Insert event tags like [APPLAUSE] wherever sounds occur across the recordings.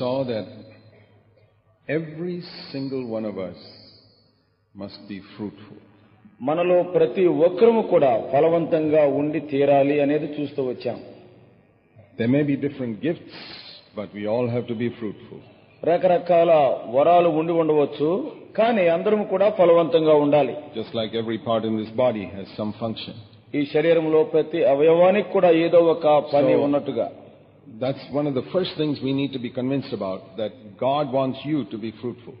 saw that every single one of us must be fruitful. మనలో ప్రతి ఒక్కరము కూడా ఫలవంతంగా ఉండి తీరాలి అనేది చూస్తూ వచ్చాం There may be different gifts, but we all have to be fruitful. రకరకాల వరాలు ఉండి ఉండవచ్చు కానీ అందరం కూడా ఫలవంతంగా ఉండాలి Just like every part in this body has some function. ఈ శరీరంలో ప్రతి అవయవానికి కూడా ఏదో ఒక పని So- ఉన్నట్టుగా That's one of the first things we need to be convinced about, that God wants you to be fruitful.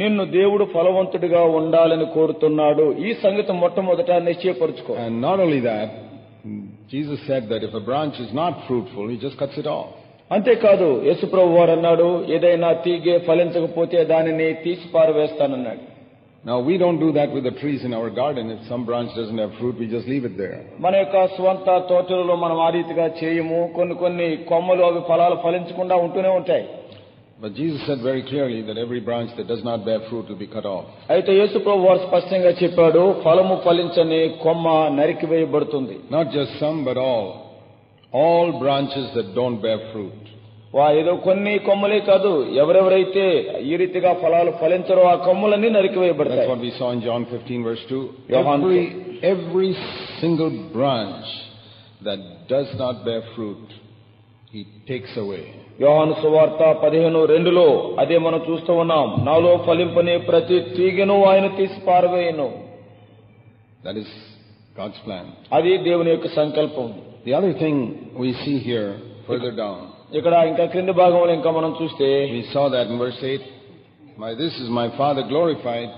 నిన్ను దేవుడు ఫలవంతుడిగా ఉండాలని కోరుతున్నాడు ఈ సంగతి మొట్టమొదట నిశ్చయపరుచుకో And not only that, Jesus said that if a branch is not fruitful, he just cuts it off. అంతేకాదు యేసుప్రభు వారు అన్నాడు ఏదైనా తీగే ఫలించకపోతే దానిని తీసి పారవేస్తానన్నాడు Now we don't do that with the trees in our garden. If some branch doesn't have fruit, we just leave it there. మన యొక్క స్వంత తోటలలో మనం ఆ రీతిగా చేయము కొన్ని కొన్ని కొమ్మలు అవి ఫలాలు ఫలించకుండా ఉంటూనే ఉంటాయి But Jesus said very clearly that every branch that does not bear fruit will be cut off. అయితే యేసుప్రభు వారు స్పష్టంగా చెప్పాడు ఫలము ఫలించని కొమ్మ నరికివేయబడుతుంది Not just some, but all. All branches that don't bear fruit. వా ఏదో కొన్ని కొమ్మలే కాదు ఎవరెవరైతే ఈ రీతిగా ఫలాలు ఫలించరో ఆ కొమ్మలన్నీ That's నరికివేయబడతాయి what we saw in John 15 verse 2. Johann- Every, every single branch that does not bear fruit, he takes away. యోహాను సువార్త పదిహేను రెండులో అదే మనం చూస్తూ ఉన్నాం నాలో ఫలింపని ప్రతి తీగను ఆయన తీసి పారవేయను That is God's plan. అది దేవుని యొక్క సంకల్పం The other thing we see here further down, ఇక్కడ ఇంకా క్రింది భాగంలో ఇంకా మనం చూస్తే we saw that in verse 8. By this is my Father glorified,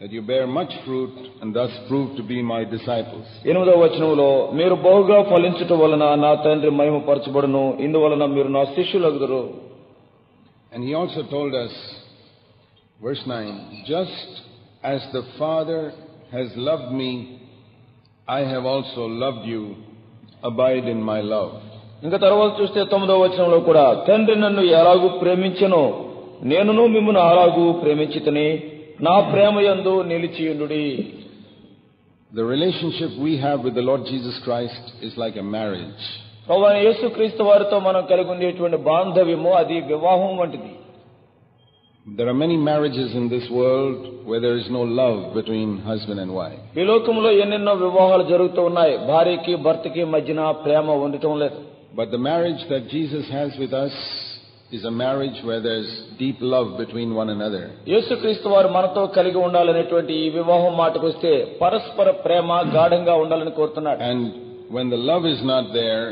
that you bear much fruit and thus prove to be my disciples. ఎనిమిదవ వచనంలో మీరు బహుగా ఫలించుట వలన నా తండ్రి మహిమపరచబడును ఇందువలన మీరు నా శిష్యులగుదురు And he also told us, verse 9, just as the Father has loved me, I have also loved you. Abide in my love. ఇంకా తర్వాత చూస్తే తొమ్మిదవ వచనంలో కూడా తండ్రి నన్ను ఎలాగూ ప్రేమించను నేనును మిమ్మల్ని అలాగూ ప్రేమించితని నా ప్రేమ యందు నిలిచియుండుడి The relationship we have with the Lord Jesus Christ is like a marriage. ప్రభు యేసుక్రీస్తు వారితో మనం కలిగి ఉండేటువంటి బాంధవ్యము అది వివాహం వంటిది There are many marriages in this world where there is no love between husband and wife. ఈ లోకంలో ఎన్నెన్నో వివాహాలు జరుగుతూ ఉన్నాయి భార్యకి భర్తకి మధ్యన ప్రేమ ఉండటం లేదు But the marriage that Jesus has with us is a marriage where there's deep love between one another. యేసుక్రీస్తు వారు మనతో కలిగి ఉండాలనేటువంటి ఈ వివాహం మాటకు వస్తే పరస్పర ప్రేమ గాఢంగా ఉండాలని కోరుతున్నాడు And when the love is not there,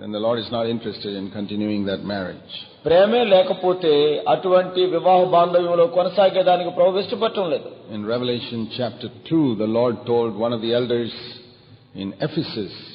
then the Lord is not interested in continuing that marriage. ప్రేమే లేకపోతే అటువంటి వివాహ బాంధవ్యంలో కొనసాగేదానికి ప్రభు ఇష్టపడటం లేదు In Revelation chapter 2, the Lord told one of the elders in Ephesus,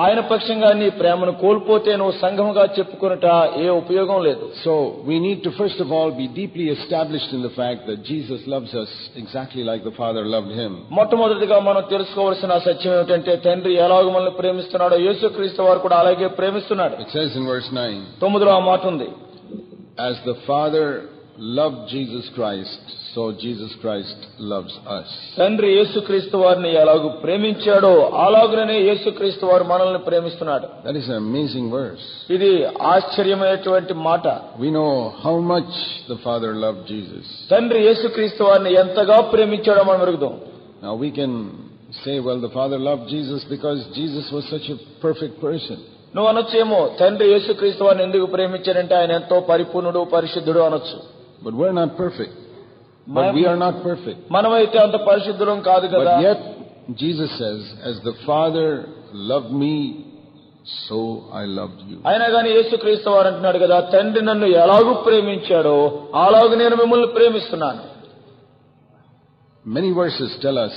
ఆయన పక్షంగా నీ ప్రేమను కోల్పోతే నువ్వు సంఘముగా చెప్పుకున్నట ఏ ఉపయోగం లేదు So we need to first of all be deeply established in the fact that Jesus loves us exactly like the Father loved him. మొట్టమొదటిగా మనం తెలుసుకోవాల్సిన సత్యం ఏమిటంటే తండ్రి ఎలాగ మనల్ని ప్రేమిస్తున్నాడో యేసుక్రీస్తు వారు కూడా అలాగే ప్రేమిస్తున్నాడు It says in verse 9, తొమ్మిదిలో ఆ మాట ఉంది As the Father loved Jesus Christ, so Jesus Christ loves us. తండ్రి యేసుక్రీస్తు వారిని ఎలాగూ ప్రేమించాడో అలాగుననే యేసుక్రీస్తు వారు మనల్ని ప్రేమిస్తున్నాడు That is an amazing verse. ఇది ఆశ్చర్యమైనటువంటి మాట We know how much the Father loved Jesus. తండ్రి యేసుక్రీస్తు వారిని ఎంతగా ప్రేమించాడో మనం ఎరుగుదాం Now we can say, well, the Father loved Jesus because Jesus was such a perfect person. నువ్వు అనొచ్చేమో తండ్రి యేసుక్రీస్తు వారిని ఎందుకు ప్రేమించాడంటే ఆయన ఎంతో పరిపూర్ణుడు పరిశుద్ధుడు అనొచ్చు But we're not perfect. But we are not perfect. మనమైతే అంత పరిశుద్ధులం కాదు కదా But yet, Jesus says, as the Father loved me, so I loved you. అయినా కానీ యేసుక్రీస్తు వారు అంటున్నాడు కదా తండ్రి నన్ను ఎలాగూ ప్రేమించాడో అలాగూ నేను మిమ్మల్ని ప్రేమిస్తున్నాను Many verses tell us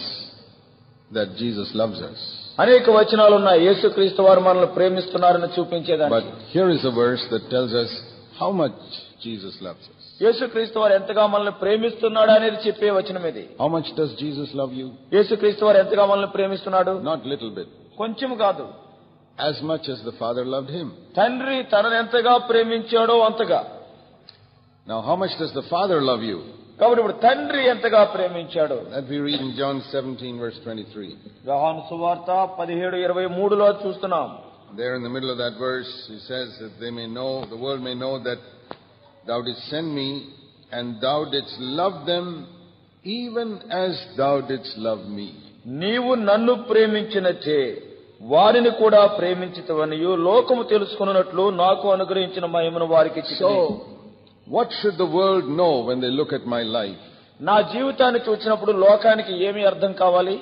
that Jesus loves us. అనేక వచనాలు ఉన్నాయి యేసుక్రీస్తు వారు మనల్ని ప్రేమిస్తున్నారని చూపించేదాన్ని But here is a verse that tells us how much Jesus loves us. us. యేసుక్రీస్తు వారు ఎంతగా మనల్ని ప్రేమిస్తున్నాడు అనేది చెప్పే వచనం ఇది How much does Jesus love you? యేసుక్రీస్తు వారు ఎంతగా మనల్ని ప్రేమిస్తున్నాడు Not little bit. కొంచెం కాదు as much as the Father loved him. తండ్రి తనను ఎంతగా ప్రేమించాడో అంతగా Now, how much does the Father love you? కాబట్టి ఇప్పుడు తండ్రి ఎంతగా ప్రేమించాడు That we read in John 17, verse 23. యోహాను సువార్త పదిహేడు ఇరవై మూడులో చూస్తున్నాం There in the middle of that verse, he says that they may know, the world may know that thou didst send me, and thou didst love them even as thou didst love me. నీవు నన్ను ప్రేమించినచే వారిని కూడా ప్రేమించితవనియు లోకము తెలుసుకున్నట్లు నాకు అనుగ్రహించిన మహిమను వారికి. So, what should the world know when they look at my life? నా జీవితాన్ని చూసినప్పుడు లోకానికి ఏమి అర్థం కావాలి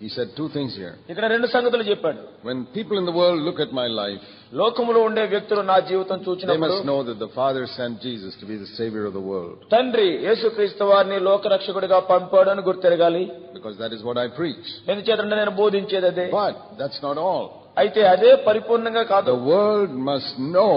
He said two things here. ఇక్కడ రెండు సంగతులు చెప్పాడు When people in the world look at my life, లోకములో ఉండే వ్యక్తులు నా జీవితం they చూసినప్పుడు must know that the Father sent Jesus to be the Savior of the world. తండ్రి యేసుక్రీస్తు వారిని లోకరక్షకుడిగా పంపాడు అని గుర్తెరగాలి Because that is what I preach. ఎందుచేతంటే నేను బోధించేది అదే But that's not all. అయితే అదే పరిపూర్ణంగా కాదు The world must know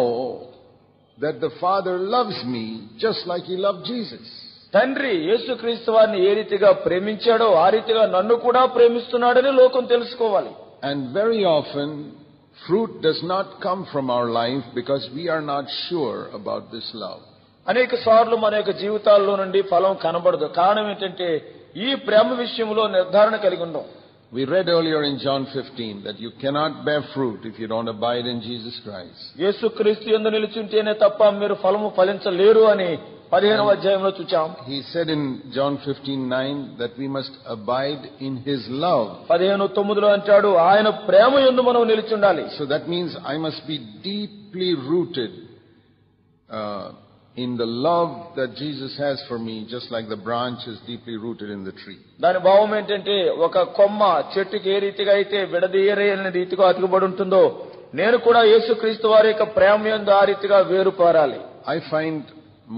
that the Father loves me just like He loved Jesus. తండ్రి యేసుక్రీస్తు వారిని ఏ రీతిగా ప్రేమించాడో ఆ రీతిగా నన్ను కూడా ప్రేమిస్తున్నాడని లోకం తెలుసుకోవాలి And very often, fruit does not come from our life because we are not sure about this love. అనేక సార్లు మన యొక్క జీవితాల్లో నుండి ఫలం కనబడదు కారణం ఏంటంటే ఈ ప్రేమ విషయంలో నిర్ధారణ కలిగి ఉండం We read earlier in John 15 that you cannot bear fruit if you don't abide in Jesus Christ. యేసుక్రీస్తు ఎందు నిలిచుంటేనే తప్ప మీరు ఫలము ఫలించలేరు అని పదిహేనవ అధ్యాయంలో చూచాం He said in John 15:9 that we must abide in His love. పదిహేను తొమ్మిదిలో అంటాడు ఆయన ప్రేమ ఎందు మనం నిలిచి ఉండాలి So that means I must be deeply rooted uh, in the love that Jesus has for me, just like the branch is deeply rooted in the tree. దాని భావం ఏంటంటే ఒక కొమ్మ చెట్టుకి ఏ రీతిగా అయితే విడదీయరేయని రీతిగా అతుకుబడి ఉంటుందో నేను కూడా యేసుక్రీస్తు వారి యొక్క ప్రేమ యందు ఆ రీతిగా వేరు పారాలి I find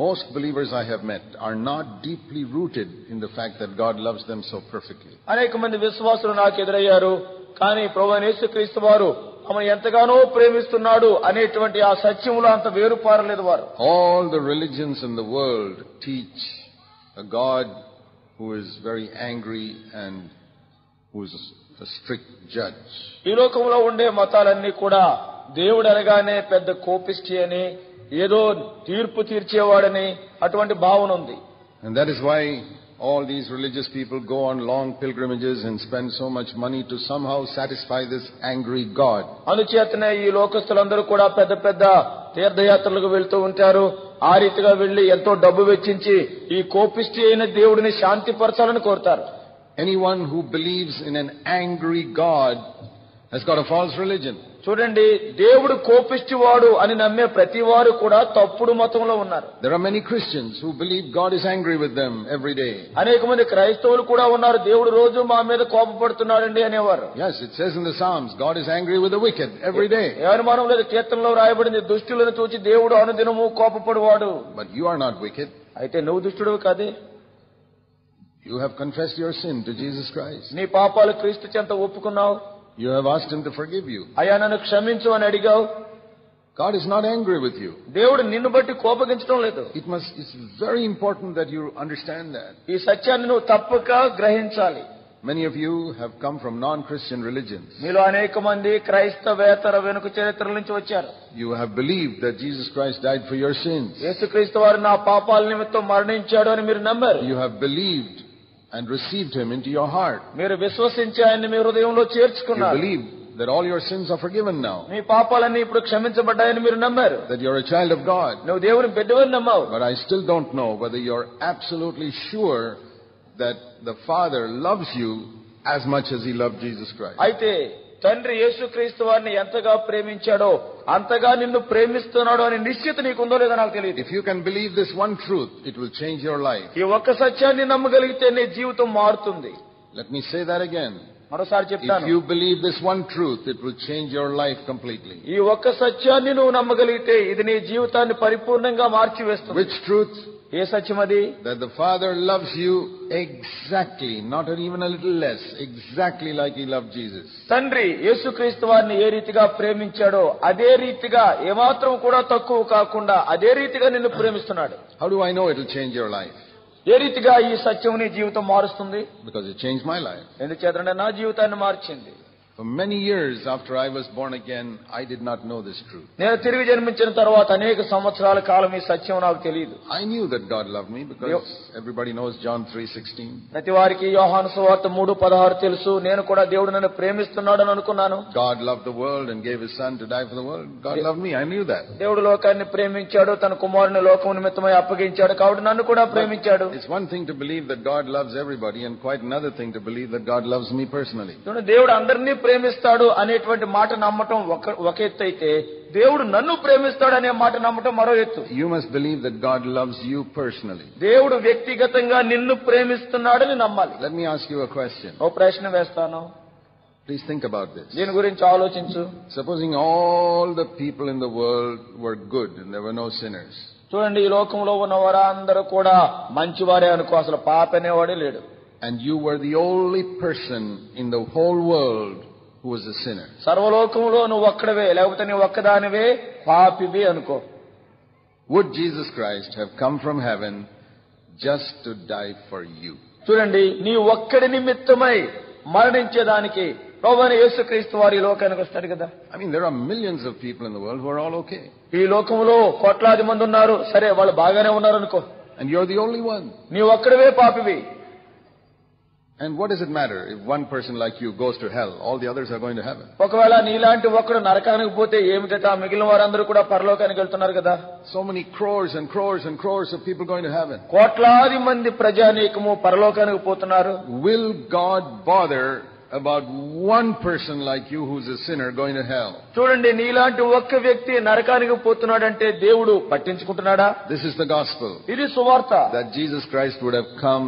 most believers I have met are not deeply rooted in the fact that God loves them so perfectly. అనేక మంది విశ్వాసులు నాకు ఎదురయ్యారు కానీ ప్రభు అయిన యేసుక్రీస్తు వారు ఆమె ఎంతగానో ప్రేమిస్తున్నాడు అనేటువంటి ఆ సత్యములో అంత వేరు పారలేదు వారు All the religions in the world teach a God who is very angry and who is a strict judge. ఈ లోకంలో ఉండే మతాలన్నీ కూడా దేవుడు అనగానే పెద్ద కోపిష్టి అని ఏదో తీర్పు తీర్చేవాడని అటువంటి భావన ఉంది And that is why all these religious people go on long pilgrimages and spend so much money to somehow satisfy this angry God. అందుచేతనే ఈ లోకస్తులందరూ కూడా పెద్ద పెద్ద తీర్థయాత్రలకు వెళ్తూ ఉంటారు ఆ రీతిగా వెళ్లి ఎంతో డబ్బు వెచ్చించి ఈ కోపిష్టి అయిన దేవుడిని శాంతిపరచాలని కోరుతారు Anyone who believes in an angry God has got a false religion. చూడండి దేవుడు కోపిష్టివాడు అని నమ్మే ప్రతి వారు కూడా తప్పుడు మతంలో ఉన్నారు There are many Christians who believe God is angry with them every day. అనేక మంది క్రైస్తవులు కూడా ఉన్నారు దేవుడు రోజు మా మీద కోపపడుతున్నాడండి అనేవారు Yes, it says in the Psalms, God is angry with the wicked every day. ఎవరి మనం లేదు కీర్తనలో రాయబడింది దుష్టులను చూచి దేవుడు అనుదినము కోపపడువాడు But you are not wicked. అయితే నువ్వు దుష్టుడు కాదే You have confessed your sin to Jesus Christ. నీ పాపాలు క్రీస్తు చెంత ఒప్పుకున్నావు You have asked Him to forgive you. అయ్యా నన్ను క్షమించు అని అడిగావు God is not angry with you. దేవుడు నిన్ను బట్టి కోపగించడం లేదు It must, it's very important that you understand that. ఈ సత్యాన్ని నువ్వు తప్పక గ్రహించాలి Many of you have come from non-Christian religions. మీలో అనేక మంది క్రైస్తవేతర వెనుక చరిత్రల నుంచి వచ్చారు You have believed that Jesus Christ died for your sins. యేసుక్రీస్తు వారు నా పాపాల నిమిత్తం మరణించాడు అని మీరు నమ్మారు You have believed and received Him into your heart. మీరు విశ్వసించి ఆయన్ని మీ హృదయంలో You చేర్చుకున్నారు believe that all your sins are forgiven now. మీ పాపాలన్నీ ఇప్పుడు క్షమించబడ్డాయని మీరు నమ్మారు That you're a child of God. నువ్వు దేవుని బిడ్డవని నమ్మావు But I still don't know whether you're absolutely sure that the Father loves you as much as He loved Jesus Christ. అయితే తండ్రి యేసుక్రీస్తు వారిని ఎంతగా ప్రేమించాడో అంతగా నిన్ను ప్రేమిస్తున్నాడో అని నిశ్చిత నీకుందో లేదో నాకు తెలియదు. If you can believe this one truth it will change your life ఈ ఒక్క సత్యాన్ని నమ్మగలిగితే నీ జీవితం మారుతుంది. Let me say that again మరోసారి If చెప్తాను you believe this one truth, it will change your life completely. ఈ ఒక్క సత్యాన్ని నువ్వు నమ్మగలిగితే ఇది నీ జీవితాన్ని పరిపూర్ణంగా మార్చివేస్తుంది Which truth? ఏ సత్యం అది That the Father loves you exactly, not even a little less, exactly like He loved Jesus. తండ్రి యేసుక్రీస్తు వారిని ఏ రీతిగా ప్రేమించాడో అదే రీతిగా ఏమాత్రం కూడా తక్కువ కాకుండా అదే రీతిగా నిన్ను ప్రేమిస్తున్నాడు How do I know it will change your life? ఏ రీతిగా ఈ సత్యం నీ జీవితం మారుస్తుంది Because it changed my life. ఎందుచేతంటే నా జీవితాన్ని మార్చింది For many years after I was born again, I did not know this truth. నేను తిరిగి జన్మించిన తర్వాత అనేక సంవత్సరాల కాలం ఈ సత్యం నాకు తెలియదు I knew that God loved me because everybody knows John 3:16. ప్రతి వారికి యోహాను సువార్త మూడు పదహారు తెలుసు నేను కూడా దేవుడు నన్ను ప్రేమిస్తున్నాడని అనుకున్నాను God loved the world and gave his son to die for the world. God loved me. I knew that. దేవుడు లోకాన్ని ప్రేమించాడు తన కుమారుని లోకం నిమిత్తమై అప్పగించాడు కాబట్టి నన్ను కూడా ప్రేమించాడు It's one thing to believe that God loves everybody and quite another thing to believe that God loves me personally. చూడండి, దేవుడు అందరినీ ప్రేమిస్తాడు అనేటువంటి మాట నమ్మటం ఒక ఒక ఎత్తు అయితే దేవుడు నన్ను ప్రేమిస్తాడు అనే మాట నమ్మటం మరో ఎత్తు You must believe that God loves you personally. దేవుడు వ్యక్తిగతంగా నిన్ను ప్రేమిస్తున్నాడని నమ్మాలి Let me ask you a question. ఓ ప్రశ్న వేస్తాను Please think about this. దీని గురించి ఆలోచించు Supposing all the people in the world were good and there were no sinners. చూడండి ఈ లోకంలో ఉన్న వారందరూ కూడా మంచివారే అనుకో అసలు పాప అనేవాడే లేడు and you were the only person in the whole world who was a sinner. సర్వలోకంలో నువ్వు ఒక్కడవే లేకపోతే నువ్వు ఒక్కదానివే పాపివి అనుకో Would Jesus Christ have come from heaven just to die for you? చూడండి నీ ఒక్కడి నిమిత్తమై మరణించేదానికి ప్రభువైన యేసుక్రీస్తు వారి ఈ లోకానికి వస్తాడు కదా I mean, there are millions of people in the world who are all okay. ఈ లోకంలో కోట్లాది మంది ఉన్నారు సరే వాళ్ళు బాగానే ఉన్నారు అనుకో And you're the only one. నీ ఒక్కడవే పాపివి And what does it matter if one person like you goes to hell? All the others are going to heaven. ఒకవేళ నీలాంటి ఒక్కడు నరకానికి పోతే ఏమిటట మిగిలిన వారందరూ కూడా పరలోకానికి వెళ్తున్నారు కదా So many crores and crores and crores of people going to heaven. కోట్లాది మంది ప్రజానీకము పరలోకానికి పోతున్నారు Will God bother about one person like you who's a sinner going to hell? చూడండి నీలాంటి ఒక్క వ్యక్తి నరకానికి పోతున్నాడంటే దేవుడు పట్టించుకుంటున్నాడా This is the gospel. ఇది సువార్త that Jesus Christ would have come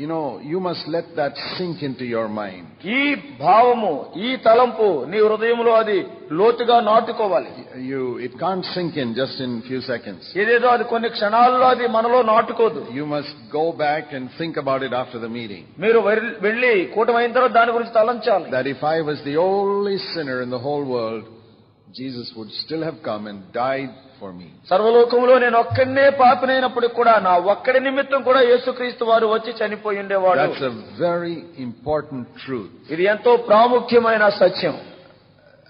You know, you must let that sink into your mind. ఈ భావము ఈ తలంపు నీ హృదయంలో అది లోతుగా నాటుకోవాలి You, it can't sink in just in few seconds. ఏదేదో అది కొన్ని క్షణాల్లో అది మనలో నాటుకోదు You must go back and think about it after the meeting. మీరు వెల్- వెళ్లి కూటమైన తర్వాత దాని గురించి తలంచాలి That if I was the only sinner in the whole world, Jesus would still have come and died for me. సర్వలోకంలో నేను ఒక్కడనే పాపినైనప్పటికి కూడా నా ఒక్కడి నిమిత్తం కూడా యేసుక్రీస్తు వారు వచ్చి చనిపోయి ఉండేవాడు That's a very important truth. ఇది ఎంతో ప్రాముఖ్యమైన సత్యం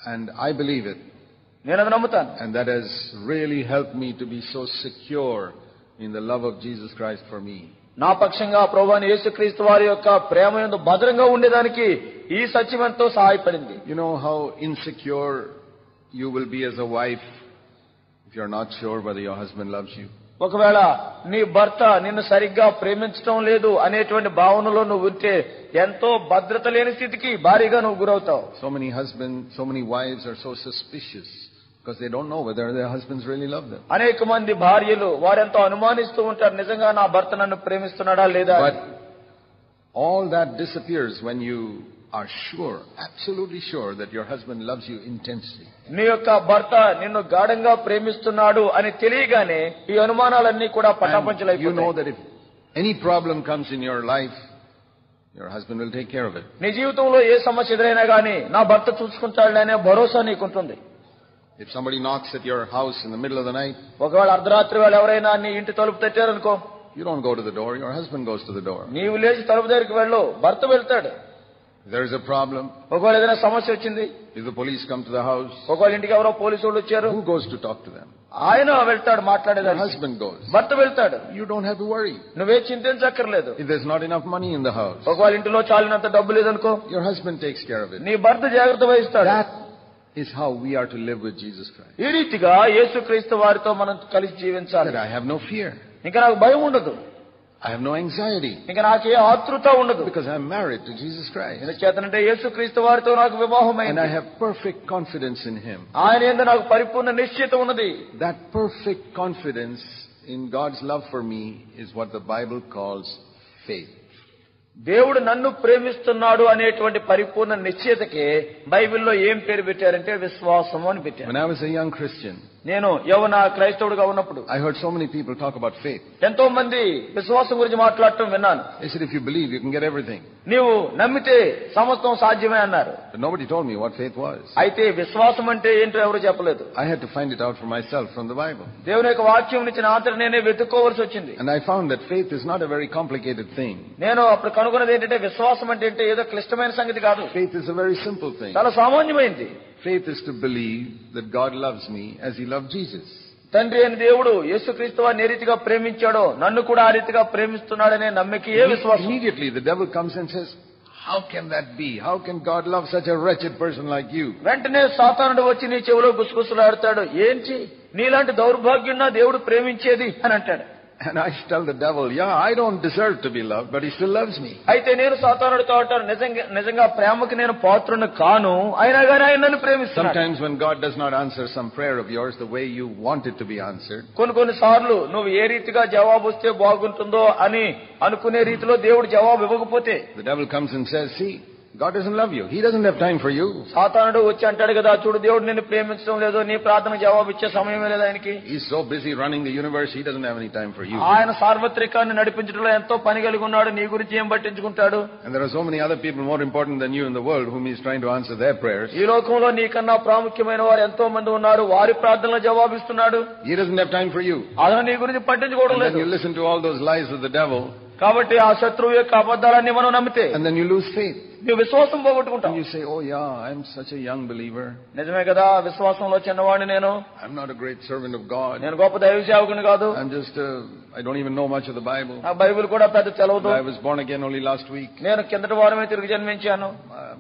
And I believe it. నేను అది నమ్ముతాను And that has really helped me to be so secure in the love of Jesus Christ for me. నా పక్షంగా ప్రభువాని యేసుక్రీస్తు వారి యొక్క ప్రేమ యందు భద్రంగా ఉండేదానికి ఈ సత్యం ఎంతో సహాయపడింది You know how insecure you will be as a wife if you're not sure whether your husband loves you. ఒకవేళ నీ భర్త నిన్ను సరిగ్గా ప్రేమించడం లేదు అనేటువంటి భావనలో నువ్వు ఉంటే ఎంతో భద్రత లేని స్థితికి భారీగా నువ్వు గురవుతావు So many husbands, so many wives are so suspicious because they don't know whether their husbands really love them. అనేక మంది భార్యలు వారెంతో అనుమానిస్తూ ఉంటారు నిజంగా నా భర్త నన్ను ప్రేమిస్తున్నాడా లేదా అని. But all that disappears when you are sure, absolutely sure that your husband loves you intensely. నీ యొక్క భర్త నిన్ను గాఢంగా ప్రేమిస్తున్నాడు అని తెలియగానే ఈ అనుమానాలన్నీ కూడా And you know పటాపంచలైపోతాయి that if any problem comes in your life, your husband will take care of it. నీ జీవితంలో ఏ సమస్య ఎదురైనా గానీ నా భర్త చూసుకుంటాడు అనే భరోసా నీకుంటుంది If somebody knocks at your house in the middle of the night, ఒకవేళ అర్ధరాత్రి వేళ ఎవరైనా నీ ఇంటి తలుపు తట్టారనుకో you don't go to the door, your husband goes to the door. నీవు లేచి తలుపు దగ్గరికి వెళ్ళు భర్త వెళ్తాడు If there is a problem, ఒకవేళ ఏదైనా సమస్య వచ్చింది if the police come to the house, ఒకవేళ ఇంటికి ఎవరో పోలీసు వాళ్ళు వచ్చారు who goes to talk to them? ఆయన వెళ్తాడు Your మాట్లాడేదాన్ని husband goes. భర్త వెళ్తాడు You don't have to worry. నువ్వే చింతించక్కర్లేదు If there's not enough money in the house, ఒకవేళ ఇంటిలో చాలినంత డబ్బు లేదనుకో your husband takes care of it. నీ భర్త జాగ్రత్త వహిస్తాడు That is how we are to live with Jesus Christ. ఈ రీతిగా యేసుక్రీస్తు వారితో మనం కలిసి జీవించాలి That I have no fear. ఇంకా నాకు భయం ఉండదు I have no anxiety ఇంకా నాకు ఏ ఆతృత ఉండదు because I'm married to Jesus Christ. ఎందుచేతనంటే యేసుక్రీస్తు వారితో నాకు And I వివాహమైంది have perfect confidence in Him. ఆయన ఎందు నాకు పరిపూర్ణ నిశ్చిత ఉన్నది That perfect confidence in God's love for me is what the Bible calls faith. దేవుడు నన్ను ప్రేమిస్తున్నాడు అనేటువంటి పరిపూర్ణ నిశ్చయతకే బైబిల్లో ఏం పేరు పెట్టారంటే విశ్వాసము అని పెట్టారు When I was a young Christian, నేను యవన క్రైస్తవుడుగా ఉన్నప్పుడు I heard so many people talk about faith. ఎంతో మంది విశ్వాసం గురించి మాట్లాడటం విన్నాను They said, if you believe, you can get everything. నీవు నమ్మితే సమస్తం సాధ్యమే అన్నారు But nobody told me what faith was. అయితే విశ్వాసం అంటే ఏంటో ఎవరు చెప్పలేదు I had to find it out for myself from the Bible. దేవుని యొక్క వాక్యం నుంచి నా అంతట నేనే వెతుక్కోవలసి వచ్చింది And I found that faith is not a very complicated thing. నేను అప్పుడు కనుగొన్నది ఏంటంటే విశ్వాసం అంటే ఏంటో ఏదో క్లిష్టమైన సంగతి కాదు Faith is a very simple thing. చాలా సామాన్యమైంది Faith is to believe that God loves me as he loved Jesus. తండ్రి అని దేవుడు యేసుక్రీస్తు వారిని ఏ రీతిగా ప్రేమించాడో నన్ను కూడా ఆ రీతిగా ప్రేమిస్తున్నాడనే నమ్మకయే విశ్వాసం Immediately the devil comes and says, How can that be? How can God love such a wretched person like you? వెంటనే సాతానుడు వచ్చి నీ చెవిలో గుసగుసలాడతాడు ఏంటి నీలాంటి దౌర్భాగ్యున్నా దేవుడు ప్రేమించేది అని అంటాడు And I tell the devil, Yeah, I don't deserve to be loved, but he still loves me. అయితే నేను సాతానుడితో అంటాను నిజంగా నిజంగా ప్రేమకి నేను పాత్రుని కాను అయినా కానీ ఆయన నన్ను ప్రేమిస్తున్నాడు Sometimes when God does not answer some prayer of yours the way you want it to be answered, కొన్ని కొన్ని సార్లు నువ్వు ఏ రీతిగా జవాబు వస్తే బాగుంటుందో అని అనుకునే రీతిలో దేవుడు జవాబు ఇవ్వకపోతే the devil comes and says, See, God doesn't love you. He doesn't have time for you. సాతానుడు వచ్చి అంటాడు కదా చూడు దేవుడు నిన్ను ప్రేమించడం లేదు నీ ప్రార్థన జవాబు ఇచ్చే సమయమే లేదు ఆయనకి He's so busy running the universe, he doesn't have any time for you. ఆయన సార్వత్రికాన్ని నడిపించడంలో ఎంతో పని కలిగి ఉన్నాడు నీ గురించి ఏం పట్టించుకుంటాడు And there are so many other people more important than you in the world whom he's trying to answer their prayers. ఈ లోకంలో నీకన్నా ప్రాముఖ్యమైన వారు ఎంతో మంది ఉన్నారు వారి ప్రార్థనలు జవాబిస్తున్నాడు He doesn't have time for you. అతను నీ గురించి పట్టించుకోవడం And then లేదు you listen to all those lies of the devil, కాబట్టి ఆ శత్రువు యొక్క అబద్ధాలన్నీ మనం నమ్మితే and then you lose faith. నువ్వు విశ్వాసం And పోగొట్టుకుంటావు you say, Oh yeah, I'm such a young believer. నిజమే కదా విశ్వాసంలో చిన్నవాడిని నేను I'm not a great servant of God. నేను గొప్ప దైవ సేవకుని కాదు I'm just, uh, I don't even know much of the Bible. నా బైబిల్ కూడా పెద్ద తెలవదు I was born again only last week. నేను కిందటి వారమే తిరిగి జన్మించాను Um,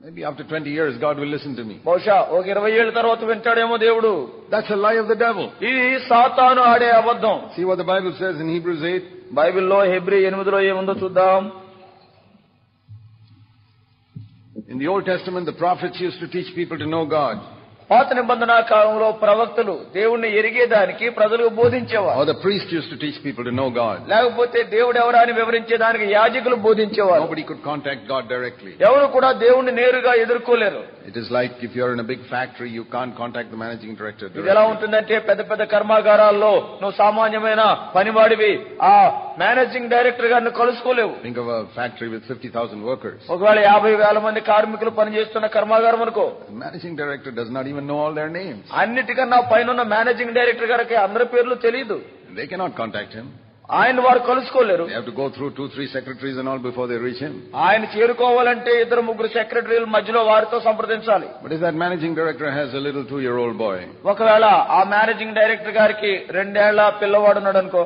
maybe after 20 years, God will listen to me. బహుశా ఒక ఇరవై ఏళ్ళ తర్వాత వింటాడేమో దేవుడు That's a lie of the devil. ఇది సాతాను ఆడే అబద్ధం See what the Bible says in Hebrews 8. బైబిల్లో హెబ్రి ఎనిమిదిలో ఏముందో చూద్దాం In the Old Testament, the prophets used to teach people to know God. పాత నిబంధన కాలంలో ప్రవక్తలు దేవుణ్ణి ఎరిగేదానికి ప్రజలకు బోధించేవారు. లేకపోతే దేవుడు ఎవరా అని వివరించేదానికి యాజకులు బోధించేవారు. ఎవరు కూడా దేవుణ్ణి నేరుగా ఎదుర్కోలేరు. It is like if you're in big factory you can contact managing director ఎలా ఉంటుందంటే పెద్ద పెద్ద కర్మాగారాల్లో నువ్వు సామాన్యమైన పనివాడివి ఆ మేనేజింగ్ డైరెక్టర్ గారిని కలుసుకోలేవు. ఇంకా factory with fifty thousand workers ఒకవేళ యాభై వేల మంది కార్మికులు పనిచేస్తున్న కర్మాగారం అనుకో. Managing director does not know all their names. అన్నిటికన్నా పైన మేనేజింగ్ డైరెక్టర్ గారికి అందరి పేర్లు తెలియదు They cannot contact him. ఆయన వారు కలుసుకోలేరు They have to go through two, three secretaries and all before they reach him. ఆయన చేరుకోవాలంటే ఇద్దరు ముగ్గురు సెక్రటరీల మధ్యలో వారితో సంప్రదించాలి But if that managing director has a little two-year-old boy, ఒకవేళ ఆ మేనేజింగ్ డైరెక్టర్ గారికి రెండేళ్ల పిల్లవాడు ఉన్నాడు అనుకో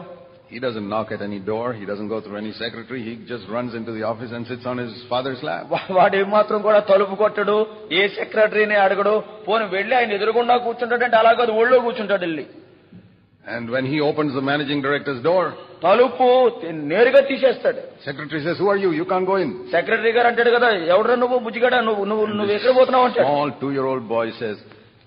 he doesn't knock at any door, he doesn't go through any secretary, he just runs into the office and sits on his father's lap. [LAUGHS] వా- వాడు ఏమాత్రం కూడా తలుపు కొట్టడు ఏ సెక్రటరీని అడగడు పోని వెళ్ళి ఆయన ఎదురుగుండా కూర్చుంటాడంటే అలా కాదు ఊళ్ళో కూర్చుంటాడు వెళ్ళి And when he opens the managing director's door, తలుపు తి- నేరుగా తీసేస్తాడు secretary says, who are you? You can't go in. Secretary గారు అంటాడు కదా ఎవడరా నువ్వు బుజ్జిగడ నువ్వు నువ్వు నువ్వు ఎక్కడ పోతున్నావు అంటాడు Small two-year-old boy says,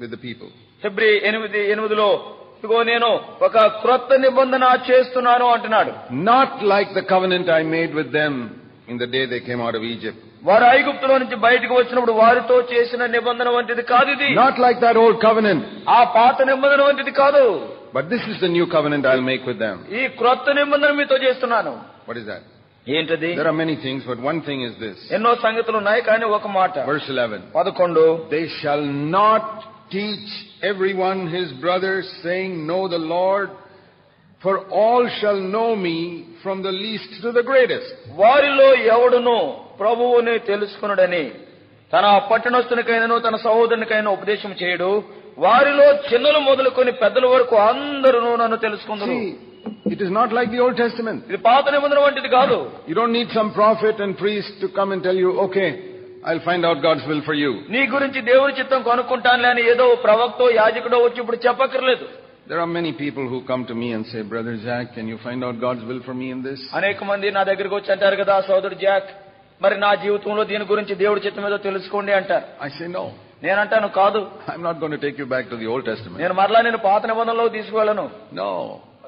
with the people. ఫిబ్రి ఎనిమిది ఎనిమిదిలో ఇదిగో నేను ఒక క్రొత్త నిబంధన చేస్తున్నాను అంటున్నాడు Not like the covenant I made with them in the day they came out of Egypt. వారు ఐగుప్తులో నుంచి బయటకు వచ్చినప్పుడు వారితో చేసిన నిబంధన వంటిది కాదు ఇది Not like that old covenant. ఆ పాత నిబంధన వంటిది కాదు But this is the new covenant I'll make with them. ఈ క్రొత్త నిబంధన మీతో చేస్తున్నాను What is that? ఏంటది There are many things, but one thing is this. ఎన్నో సంగతులు ఉన్నాయి కానీ ఒక మాట Verse 11. పదకొండు They shall not teach everyone his brother, saying, Know the Lord, for all shall know me from the least to the greatest. వారిలో ఎవడును ప్రభువుని తెలుసుకునుడని తన పట్టణస్థునికైనను తన సహోదరునికైనా ఉపదేశం చేయడు వారిలో చిన్నలు మొదలుకొని పెద్దల వరకు అందరూ నన్ను తెలుసుకుందరు See, it is not like the Old Testament. ఇది పాత నిబంధన వంటిది కాదు You don't need some prophet and priest to come and tell you, okay, I'll find out God's will for you. నీ గురించి దేవుని చిత్తం కొనుక్కుంటానులే అని ఏదో ప్రవక్తో యాజకుడో వచ్చి ఇప్పుడు చెప్పక్కర్లేదు There are many people who come to me and say, Brother Zac, can you find out God's will for me in this? అనేక మంది నా దగ్గరికి వచ్చి అంటారు కదా సోదరుడు జాక్ మరి నా జీవితంలో దీని గురించి దేవుడి చిత్తం ఏదో తెలుసుకోండి అంటారు I say, No. నేనంటాను కాదు I'm not going to take you back to the Old Testament. నేను మరలా నేను పాత నిబంధనలో తీసుకువెళ్ళను No.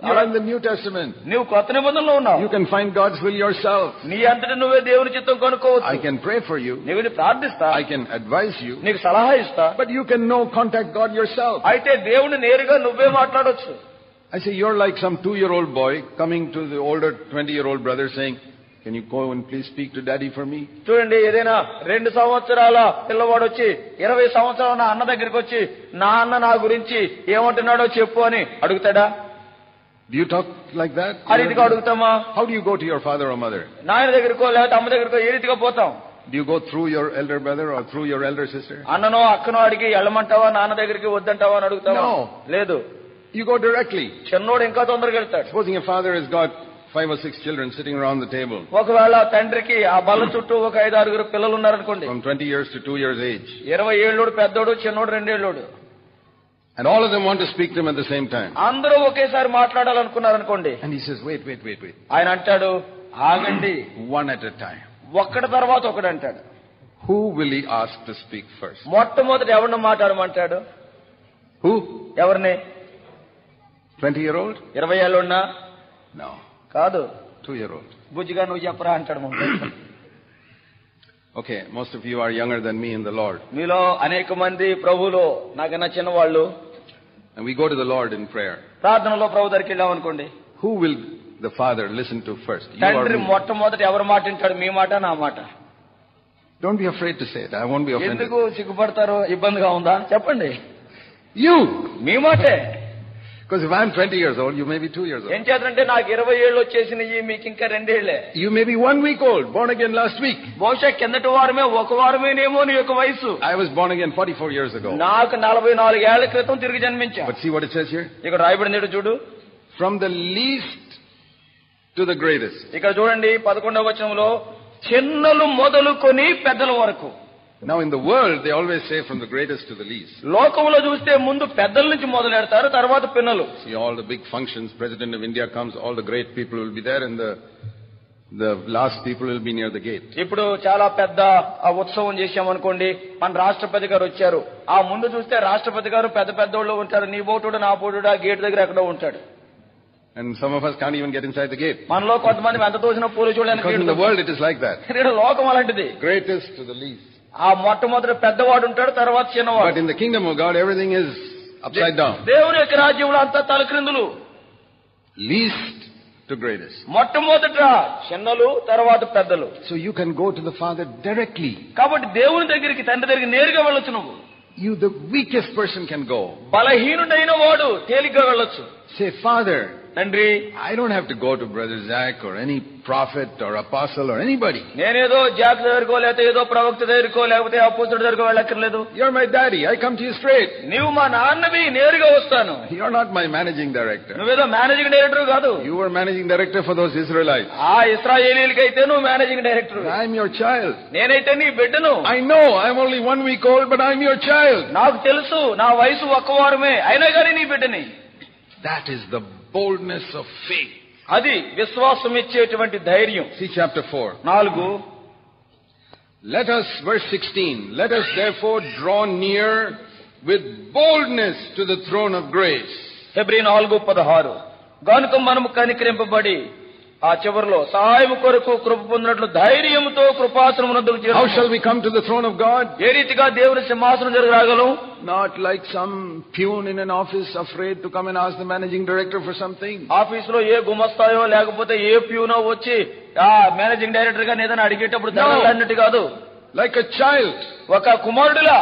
You're in the New Testament. నువ్వు కొత్త నిబంధనలో ఉన్నావు You can find God's will yourself. నీ అంతటి నువ్వే దేవుని చిత్తం I కనుక్కోవచ్చు can pray for you. నువ్వు ఇది ప్రార్థిస్తా I can advise you. నీకు సలహా ఇస్తా But you can know, contact God yourself. అయితే దేవుని నేరుగా నువ్వే మాట్లాడొచ్చు I say, you're like some two-year-old boy coming to the older 20-year-old brother saying, can you go and please speak to daddy for me? చూడండి ఏదైనా రెండు సంవత్సరాల పిల్లవాడు వచ్చి ఇరవై సంవత్సరాల నా అన్న దగ్గరికి వచ్చి నా అన్న నా గురించి ఏమంటున్నాడో చెప్పు అని అడుగుతాడా Do you talk like that? ఆ రీతిగా అడుగుతామా How do you go to your father or mother? నాయన దగ్గరకో లేకపోతే అమ్మ దగ్గరకో ఏ రీతిగా పోతాం Do you go through your elder brother or through your elder sister? అన్ననో అక్కనో అడిగి వెళ్ళమంటావా నాన్న దగ్గరికి వద్దంటావా అని అడుగుతావా No. లేదు You go directly. చిన్నోడు ఇంకా తొందరగా వెళ్తాడు Supposing a father has got five or six children sitting around the table ఒకవేళ తండ్రికి ఆ బల్ల చుట్టూ ఒక ఐదు ఆరుగురు పిల్లలు ఉన్నారనుకోండి from 20 years to 2 years age. ఇరవై ఏళ్ళోడు పెద్దోడు చిన్నోడు రెండేళ్ళోడు And all of them want to speak to him at the same time. అందరూ ఒకేసారి మాట్లాడాలనుకున్నారనుకోండి And he says, wait, wait, wait, wait. ఆయన అంటాడు ఆగండి One at a time. ఒక్కడి తర్వాత ఒకడు అంటాడు Who will he ask to speak first? మొట్టమొదటి ఎవరిని మాట్లాడమంటాడు Who? ఎవరిని 20 year old? ఇరవై ఏళ్ళున్నా No. కాదు 2 year old. బుజ్జిగా నువ్వు చెప్పరా అంటాడు ముందు. Okay, most of you are younger than me in the Lord. మీలో అనేక మంది ప్రభువులో నాకన్నా చిన్నవాళ్ళు And we go to the Lord in prayer. ప్రార్థనలో ప్రభు దగ్గరికి వెళ్ళాం అనుకోండి Who will the Father listen to first? You or తండ్రి me? మొట్టమొదటి ఎవరి మాట వింటాడు మీ మాట నా మాట Don't be afraid to say it. I won't be offended. ఎందుకు సిగ్గుపడతారు ఇబ్బందిగా ఉందా చెప్పండి You! మీ మాటే Because if I'm 20 years old, you may be 2 years ఏం old. చేద్దంటే నాకు ఇరవై ఏళ్ళు వచ్చేసినాయి మీకు ఇంకా రెండేళ్లే You may be one week old, born again last week. బహుశా కిందటి వారమే ఒక వారమేనేమో నీ యొక్క వయసు I was born again 44 years ago. నాకు నలభై నాలుగు ఏళ్ల క్రితం తిరిగి జన్మించా But see what it says here? ఇక్కడ రాయబడింది ఏంటో చూడు From the least to the greatest. ఇక్కడ చూడండి పదకొండవ వచనంలో చిన్నలు మొదలుకొని పెద్దల వరకు Now in the world, they always say from the greatest to the least. లోకంలో చూస్తే ముందు పెద్దల నుంచి మొదలెడతారు తర్వాత పిన్నలు See all the big functions, President of India comes, all the great people will be there and the, the last people will be near the gate. ఇప్పుడు చాలా పెద్ద ఆ ఉత్సవం చేశామనుకోండి మన రాష్ట్రపతి గారు వచ్చారు ఆ ముందు చూస్తే రాష్ట్రపతి గారు పెద్ద పెద్దోళ్ళు ఉంటారు నీ బోటుడు నా బోటుడు ఆ గేట్ దగ్గర ఎక్కడో ఉంటాడు And some of us can't even get inside the gate. మనలో కొంతమంది ఎంత తోసిన పూలు చూడడానికి Because in the gate world it is like that. ఇక్కడ లోకం అలాంటిది Greatest to the least. ఆ మొట్టమొదటి పెద్దవాడు ఉంటాడు తర్వాత But చిన్నవాడు in the kingdom of God, everything is upside down. దేవుని యొక్క రాజ్యంలో అంతా తలక్రిందులు Least to greatest. మొట్టమొదట చిన్నలు తర్వాత పెద్దలు So you can go to the Father directly. కాబట్టి దేవుని దగ్గరికి తండ్రి దగ్గరికి నేరుగా వెళ్ళొచ్చు నువ్వు You, the weakest person, can go. బలహీనుడైన వాడు తేలిగ్గా వెళ్ళొచ్చు Say, Father, తండ్రి I don't have to go to Brother Zach or any prophet or apostle or anybody. నేనేదో జాక్ దగ్గరకో లేకపోతే ఏదో ప్రవక్త దగ్గరకో లేకపోతే అపోస్తుడి దగ్గరకో వెళ్ళక్కర్లేదు You're my daddy. I come to you straight. నీవు మా నాన్నవి నేరుగా వస్తాను You're not my managing director. నువ్వేదో మేనేజింగ్ డైరెక్టర్ కాదు You were managing director for those Israelites. ఆ ఇస్రాయేలీలకైతే నువ్వు managing director I'm your child. నేనైతే నీ బిడ్డను I know I'm only one week old, but I'm your child. నాకు తెలుసు నా వయసు ఒక్క వారమే అయినా కానీ నీ బిడ్డని That is the boldness of faith. అది విశ్వాసం ఇచ్చేటువంటి ధైర్యం See chapter 4. నాలుగు Let us, verse 16, let us therefore draw near with boldness to the throne of grace. ఫిబ్రి నాలుగు పదహారు గనుక మనము కనికరింపబడి ఆ చివరిలో సాయం కొరకు కృప పొందినట్లు ధైర్యంతో కృపాసనం వి కమ్ ఆఫ్ ఏ రీతిగా దేవుని సింహాసనం దగ్గర రాగలం? Not like some peon in an office afraid to come ask the managing director for something ఆఫీస్లో ఏ గుమస్తాయో లేకపోతే ఏ ప్యూనో వచ్చి ఆ మేనేజింగ్ డైరెక్టర్గా ఏదైనా అడిగేటప్పుడు అన్నట్టు కాదు. లైక్ అ చైల్డ్ ఒక కుమారుడిలా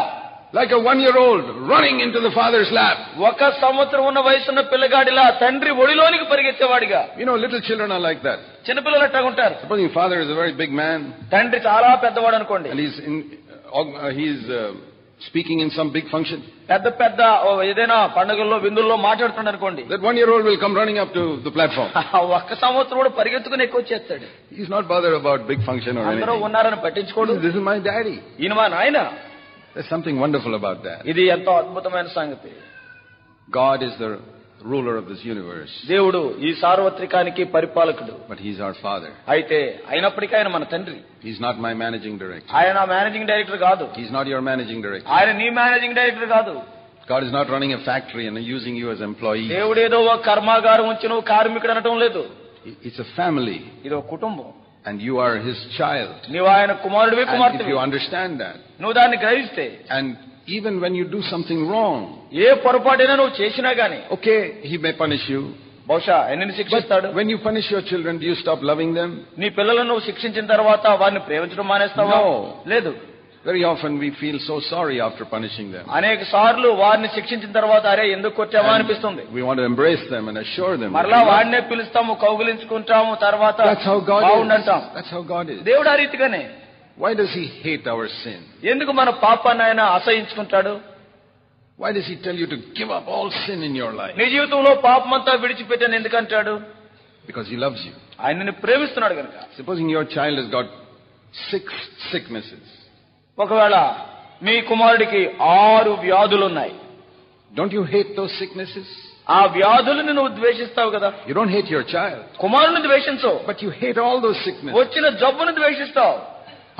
like a one year old running into the father's lap. ఒక సంవత్సరం ఉన్న వయసున్న పిల్లగాడిలా తండ్రి ఒడిలోనికి పరిగెత్తేవాడిగా You know, little children are like that. చిన్నపిల్లలు అట్టా ఉంటారు Supposing your father is a very big man తండ్రి చాలా పెద్దవాడు అనుకోండి and he's in, uh, he's uh, speaking in some big function. పెద్ద పెద్ద ఓ ఏదైనా పండుగల్లో విందుల్లో మాట్లాడుతున్నాడు అనుకోండి That one year old will come running up to the platform. [LAUGHS] ఆ ఒక్క సంవత్సరం కూడా పరిగెత్తుకుని ఎక్కువ వచ్చేస్తాడు He's not bothered about big function or అందరూ anything. ఉన్నారని పట్టించుకోడు This is my daddy. ఈయన మా నాయన There's something wonderful about that. ఇది ఎంతో అద్భుతమైన సంగతి God is the ruler of this universe, దేవుడు ఈ సార్వత్రికానికి పరిపాలకుడు but he's our father. అయితే అయినప్పటికీ ఆయన మన తండ్రి He's not my managing director. ఆయన మేనేజింగ్ డైరెక్టర్ కాదు He's not your managing director. ఆయన నీ మేనేజింగ్ డైరెక్టర్ కాదు God is not running a factory and using you as employee. దేవుడు ఏదో ఒక కర్మాగారం ఉంచి నువ్వు కార్మికుడు అనటం లేదు It's a family, ఇది ఒక కుటుంబం and you are his child. నువ్వు ఆయన కుమారుడివి And if కుమార్తెవి you understand that, నువ్వు దాన్ని గ్రహిస్తే and even when you do something wrong, ఏ పొరపాటైనా నువ్వు చేసినా గాని okay, he may punish you. బహుశా ఎన్ని శిక్షిస్తాడు But when you punish your children, do you stop loving them? నీ పిల్లలను నువ్వు శిక్షించిన తర్వాత వారిని ప్రేమించడం మానేస్తావా No. లేదు Very often we feel so sorry after punishing them. అనేక సార్లు వారిని శిక్షించిన తర్వాత అరే ఎందుకు కొట్టావా అనిపిస్తుంది We want to embrace them and assure them. that మరలా we love వాడినే పిలుస్తాము కౌగులించుకుంటాము తర్వాత That's how God బాగుండంటాం is. That's how God is. దేవుడు ఆ రీతిగానే Why does He hate our sin? ఎందుకు మన పాపాన్ని ఆయన అసహించుకుంటాడు Why does He tell you to give up all sin in your life? నీ జీవితంలో పాపమంతా విడిచిపెట్టాను ఎందుకంటాడు Because He loves you. ఆయన నిన్ను ప్రేమిస్తున్నాడు కనుక Supposing your child has got six sicknesses. ఒకవేళ మీ కుమారుడికి ఆరు వ్యాధులున్నాయి Don't you hate those sicknesses? ఆ వ్యాధులను నువ్వు ద్వేషిస్తావు కదా You don't hate your child, కుమారుని ద్వేషించవు but you hate all those sicknesses. వచ్చిన జబ్బును ద్వేషిస్తావు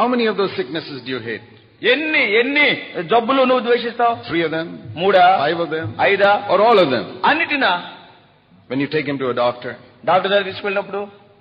How many of those sicknesses do you hate? ఎన్ని ఎన్ని జబ్బులు నువ్వు ద్వేషిస్తావు Three of them? మూడా Five of them? ఐదా Or all of them? అన్నిటినా When you take him to a doctor, doctor దగ్గర తీసుకెళ్ళినప్పుడు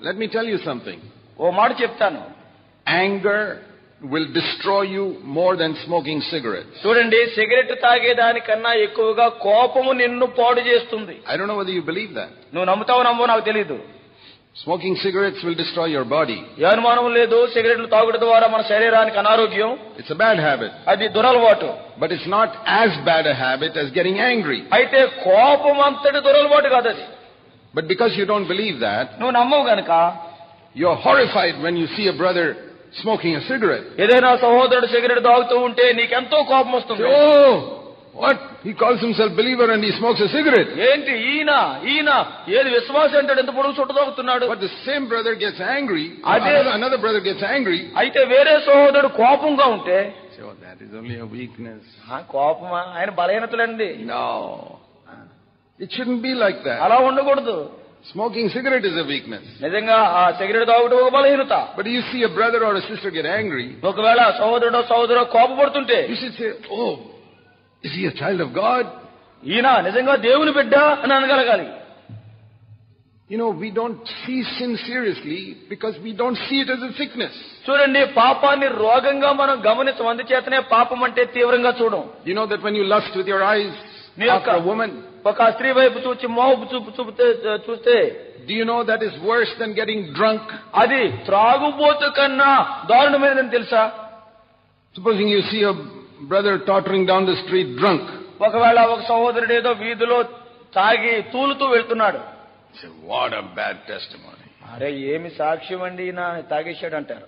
Let me tell you something. ఓ మాట చెప్తాను Anger will destroy you more than smoking cigarettes. చూడండి cigarette తాగేదానికన్నా ఎక్కువగా కోపము నిన్ను పాడు చేస్తుంది I don't know whether you believe that. నువ్వు నమ్ముతావు నమ్మో నాకు తెలియదు Smoking cigarettes will destroy your body. ఏ అనుమానం లేదు సిగరెట్లు తాగుడు ద్వారా మన శరీరానికి అనారోగ్యం It's a bad habit. అది దురలవాటు But it's not as bad a habit as getting angry. అయితే కోపం అంతటి దురలవాటు కాదు అది But because you don't believe that, నువ్వు నమ్మవు గనక you're horrified when you see a brother smoking a cigarette. ఏదైనా సహోదరుడు సిగరెట్ తాగుతూ ఉంటే నీకెంతో కోపం Say, వస్తుంది oh, what? He calls himself believer and he smokes a cigarette. ఏంటి ఈయన ఈయన ఏది విశ్వాసం అంటాడు ఎంత పొడుగు చుట్ట తాగుతున్నాడు But the same brother gets angry, Ade- another, another brother gets angry. అయితే వేరే సహోదరుడు కోపంగా ఉంటే Say, oh, that is only a weakness. ఆ కోపమా ఆయన బలహీనతలండి No. It shouldn't be like that. అలా ఉండకూడదు Smoking cigarette is a weakness. నిజంగా ఆ సిగరెట్ తాగడం ఒక బలహీనత But you see a brother or a sister get angry, ఒకవేళ సహోదరుడు సహోదరు కోపపడుతుంటే you should say, oh, is he a child of God? ఈయన నిజంగా దేవుని బిడ్డ అని అనగలగాలి You know, we don't see sin seriously because we don't see it as a sickness. చూడండి పాపాన్ని రోగంగా మనం గమనించం అందుచేతనే పాపం అంటే తీవ్రంగా చూడం You know that when you lust with your eyes నీ యొక్క after a woman, ఒక స్త్రీ వైపు చూచి మోహపు చూపు చూపితే చూస్తే do you know that is worse than getting drunk? అది త్రాగుబోతు కన్నా దారుణమైనదని తెలుసా Supposing you see a brother tottering down the street drunk. ఒకవేళ ఒక సహోదరుడు ఏదో వీధిలో తాగి తూలుతూ వెళ్తున్నాడు what a bad testimony. అరే ఏమి సాక్ష్యం అండి ఈయన తాగేశాడు అంటారు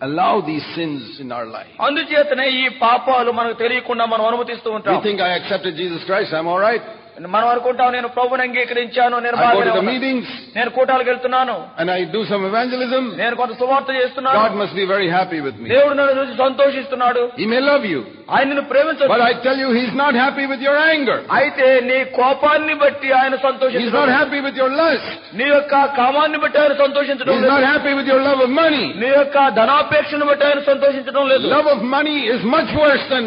allow these sins in our life. అందుచేతనే ఈ పాపాలు మనకు తెలియకుండా మనం అనుమతిస్తూ You ఉంటాం think I accepted Jesus Christ, I'm alright. మనం అనుకుంటాం నేను ప్రభుని అంగీకరించాను నేను I go బాగానే to the ఉన్నాను. meetings నేను కూటాలకు వెళ్తున్నాను and I do some evangelism. నేను కొంత సువార్త చేస్తున్నాను God must be very happy with me. దేవుడు నన్ను చూసి సంతోషిస్తున్నాడు He may love you, ఆయన నిన్ను ప్రేమించదు but I tell you, He's not happy with your anger. అయితే నీ కోపాన్ని బట్టి ఆయన He's not సంతోషించడం happy with your lust. నీ యొక్క కామాన్ని బట్టి ఆయన సంతోషించడం He's not లేదు happy with your love of money. నీ యొక్క ధనాపేక్షను బట్టి ఆయన సంతోషించడం లేదు Love of money is much worse than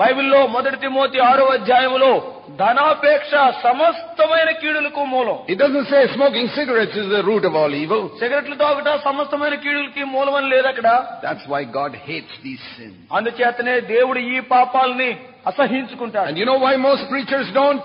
బైబిల్లో మొదటి తిమోతి ఆరో అధ్యాయములో ధనాపేక్ష సమస్తమైన కీడులకు మూలం It doesn't say smoking cigarettes is the root of all evil. సిగరెట్లు తాగుట సమస్తమైన కీడులకి మూలమని లేదు అక్కడ That's why God hates these sins. అందుచేతనే దేవుడు ఈ పాపాలని అసహించుకుంటాడు And you know why most preachers don't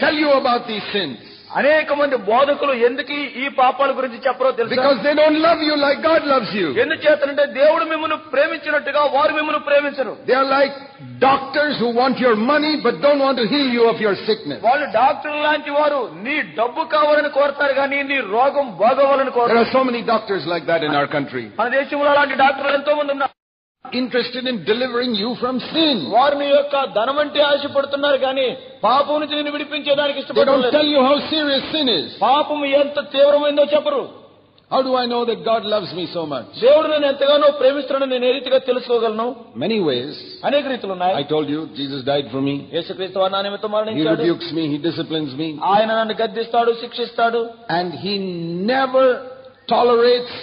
tell you about these sins? అనేక మంది బోధకులు ఎందుకు ఈ పాపాల గురించి చెప్పరో తెలుసా Because they don't love you like God loves you. ఎందుచేతనంటే దేవుడు మిమ్మల్ని ప్రేమించినట్టుగా వారు మిమ్మల్ని ప్రేమించరు They are like doctors who want your money but don't want to heal you of your sickness. వాళ్ళు డాక్టర్లు లాంటి వారు నీ డబ్బు కావాలని కోరతారు కానీ నీ రోగం బాగోవాలని There కోరతారు are so many doctors like that in our country. మన దేశంలో అలాంటి డాక్టర్లు ఎంతో మంది ఉన్నారు Interested in delivering you from sin. వారు నీ యొక్క ధనం అంటే ఆశపడుతున్నారు కానీ పాపం నుంచి నేను విడిపించేదానికి They ఇష్టపడడం don't లేదు tell you how serious sin is. పాపం ఎంత తీవ్రమైందో చెప్పరు How do I know that God loves me so much? దేవుడు నేను ఎంతగానో ప్రేమిస్తున్నాడని నేను ఏ రీతిగా తెలుసుకోగలను Many ways. అనేక రీతులు ఉన్నాయి I told you, Jesus died for me. యేసుక్రీస్తు వారు నా నిమిత్తం He మరణించాడు rebukes me, He disciplines me, ఆయన నన్ను గద్దిస్తాడు శిక్షిస్తాడు and He never tolerates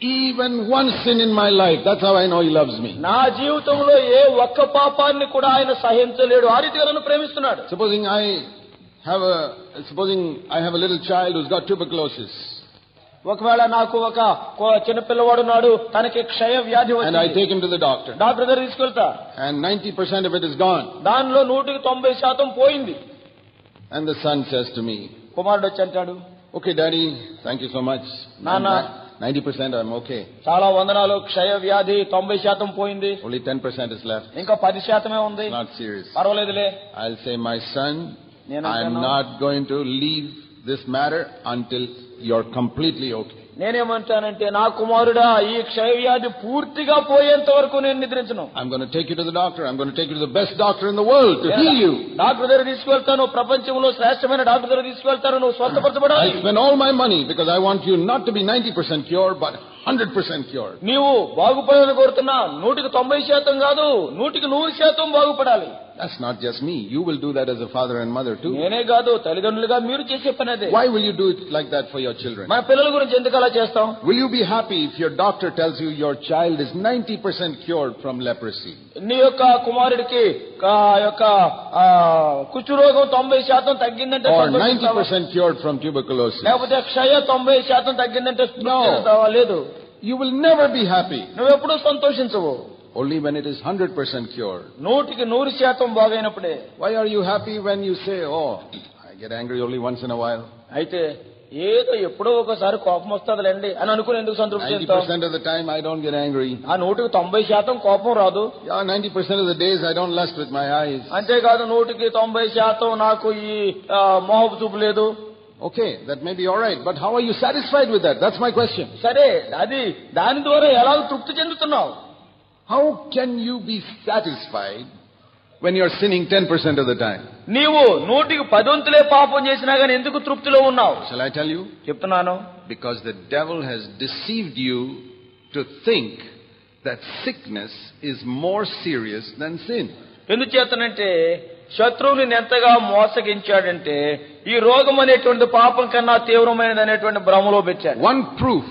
even one sin in my life. That's how I know He loves me. నా జీవితంలో ఏ ఒక్క పాపాన్ని కూడా ఆయన సహించలేడు ఆ రీతిగా నన్ను ప్రేమిస్తున్నాడు Supposing I have a, supposing I have a little child who's got tuberculosis, ఒకవేళ నాకు ఒక ఒక చిన్న పిల్లవాడు ఉన్నాడు తనకి క్షయ వ్యాధి and I వచ్చింది take him to the doctor, doctor దగ్గర తీసుకెళ్తా and 90% of it is gone, దానిలో నూటికి తొంభై శాతం పోయింది and the son says to me, కుమారుడు వచ్చి అంటాడు Okay, daddy, thank you so much. Nana. 90% I'm okay. చాలా వందనాలు క్షయ వ్యాధి తొంభై శాతం పోయింది Only 10% is left. ఇంకా పది శాతమే ఉంది Not serious. పర్వాలేదులే I'll say, my son, నేను I'm అంటాను, not going to leave this matter until you're completely okay. నేనేమంటానంటే నా కుమారుడా ఈ క్షయ వ్యాధి పూర్తిగా పోయేంత వరకు నేను నిద్రించను I'm going to take you to the doctor. I'm going to take you to the best doctor in the world to heal you. Doctor దగ్గర తీసుకువెళ్తాను ప్రపంచంలో శ్రేష్టమైన డాక్టర్ దగ్గర తీసుకువెళ్తాను నువ్వు స్వస్థపరచబడాలి I'll spend all my money because I want you not to be 90% cured, but 100% cured. నీవు బాగుపడాలని కోరుతున్నా నూటికి తొంభై శాతం కాదు నూటికి నూరు శాతం బాగుపడాలి That's not just me. You will do that as a father and mother too. నేనే కాదు తల్లిదండ్రులుగా మీరు చేసే పని అదే Why will you do it like that for your children? మన పిల్లల గురించి ఎందుకు అలా చేస్తాం Will you be happy if your doctor tells you your child is 90% cured from leprosy? నీ యొక్క కుమారుడికి ఆ యొక్క ఆ, కుష్ఠరోగం తొంభై శాతం తగ్గిందంటే Or సంతోషిస్తావా? 90% cured from tuberculosis? లేకపోతే క్షయ తొంభై శాతం తగ్గిందంటే No. చెందుతావా? లేదు You will never be happy. నువ్వెప్పుడూ సంతోషించవు Only when it is 100% cured. నూటికి నూరు శాతం బాగైనప్పుడే Why are you happy when you say, oh, I get angry only once in a while? అయితే ఏదో ఎప్పుడో ఒకసారి కోపం వస్తుందిలేండి అని అనుకుని ఎందుకు సంతృప్తి చెందుతావు 90% of the time I don't get angry. ఆ నూటికి తొంభై శాతం కోపం రాదు Yeah, 90% of the days I don't lust with my eyes. అంతేకాదు నూటికి తొంభై శాతం నాకు ఈ ఆ, మోహపు చూపు లేదు Okay, that may be alright, but how are you satisfied with that? That's my question. సరే అది దాని ద్వారా ఎలా తృప్తి చెందుతున్నావు How can you be satisfied when you're sinning 10% of the time? నీవు నూటికి పదొంతులే పాపం చేసినా గానీ ఎందుకు తృప్తిలో ఉన్నావు Shall I tell you? చెప్తున్నాను Because the devil has deceived you to think that sickness is more serious than sin. ఎందుచేతనంటే శత్రువు నిన్ను ఎంతగా మోసగించాడంటే ఈ రోగం అనేటువంటి పాపం కన్నా తీవ్రమైనది అనేటువంటి భ్రమలో పెట్టాడు One proof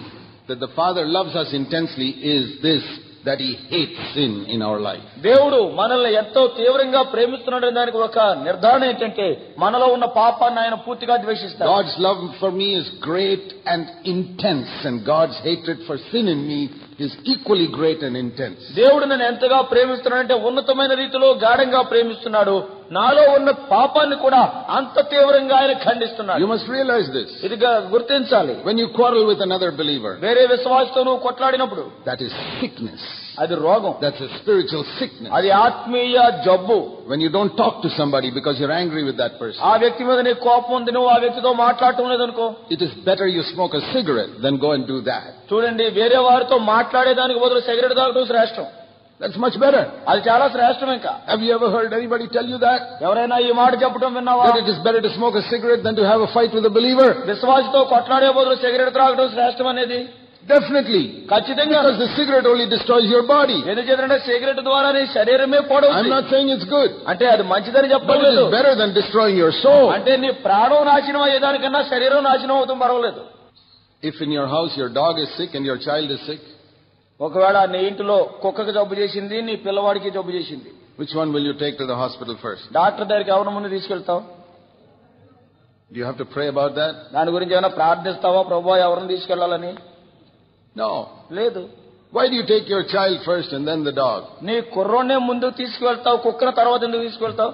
that the Father loves us intensely is this, that He hates sin in our life. దేవుడు మనల్ని ఎంతో తీవ్రంగా ప్రేమిస్తున్నాడు దానికి ఒక నిర్ధారణ ఏంటంటే మనలో ఉన్న పాపాన్ని ఆయన పూర్తిగా ద్వేషిస్తాడు God's love for me is great and intense, and God's hatred for sin in me is equally great and intense. దేవుడు నన్ను ఎంతగా ప్రేమిస్తున్నాడంటే ఉన్నతమైన రీతిలో గాఢంగా ప్రేమిస్తున్నాడు నాలో ఉన్న పాపాన్ని కూడా అంత తీవ్రంగా ఆయన ఖండిస్తున్నాడు You must realize this. ఇది గా- గుర్తించాలి When you quarrel with another believer, వేరే విశ్వాసతో నువ్వు కొట్లాడినప్పుడు that is sickness. అది రోగం That's a spiritual sickness. అది ఆత్మీయ జబ్బు When you don't talk to somebody because you're angry with that person, ఆ వ్యక్తి మీద నీకు కోపం ఉంది నువ్వు ఆ వ్యక్తితో మాట్లాడటం లేదనుకో it is better you smoke a cigarette than go and do that. చూడండి వేరే వారితో మాట్లాడేదానికి బదులు సిగరెట్ తాగడం శ్రేష్టం That's much better. అది చాలా శ్రేష్టం ఇంకా Have you ever heard anybody tell you that? ఎవరైనా ఈ మాట చెప్పడం విన్నావా That it is better to smoke a cigarette than to have a fight with a believer? విశ్వాసతో కొట్లాడే బదులు సిగరెట్ త్రాగడం శ్రేష్టం అనేది Definitely. ఖచ్చితంగా Because the cigarette only destroys your body. ఎందుచేతంటే సిగరెట్ ద్వారా నీ శరీరమే I'm పాడవుతుంది not saying it's good. అంటే అది మంచిదని But it చెప్పలేదు is better than destroying your soul. అంటే నీ ప్రాణం నాశనం అయ్యేదానికన్నా శరీరం నాశనం అవుతాం పర్వాలేదు If in your house your dog is sick and your child is sick, ఒకవేళ నీ ఇంటిలో కుక్కకి జబ్బు చేసింది నీ పిల్లవాడికి జబ్బు చేసింది which one will you take to the hospital first? Doctor దగ్గరికి ఎవరి ముందు తీసుకెళ్తావు Do you have to pray about that? దాని గురించి ఏమైనా ప్రార్థిస్తావా ప్రభు ఎవరిని తీసుకెళ్లాలని No. లేదు Why do you take your child first and then the dog? నీ కుర్రోనే ముందు తీసుకువెళ్తావు కుక్కన తర్వాత ఎందుకు తీసుకువెళ్తావు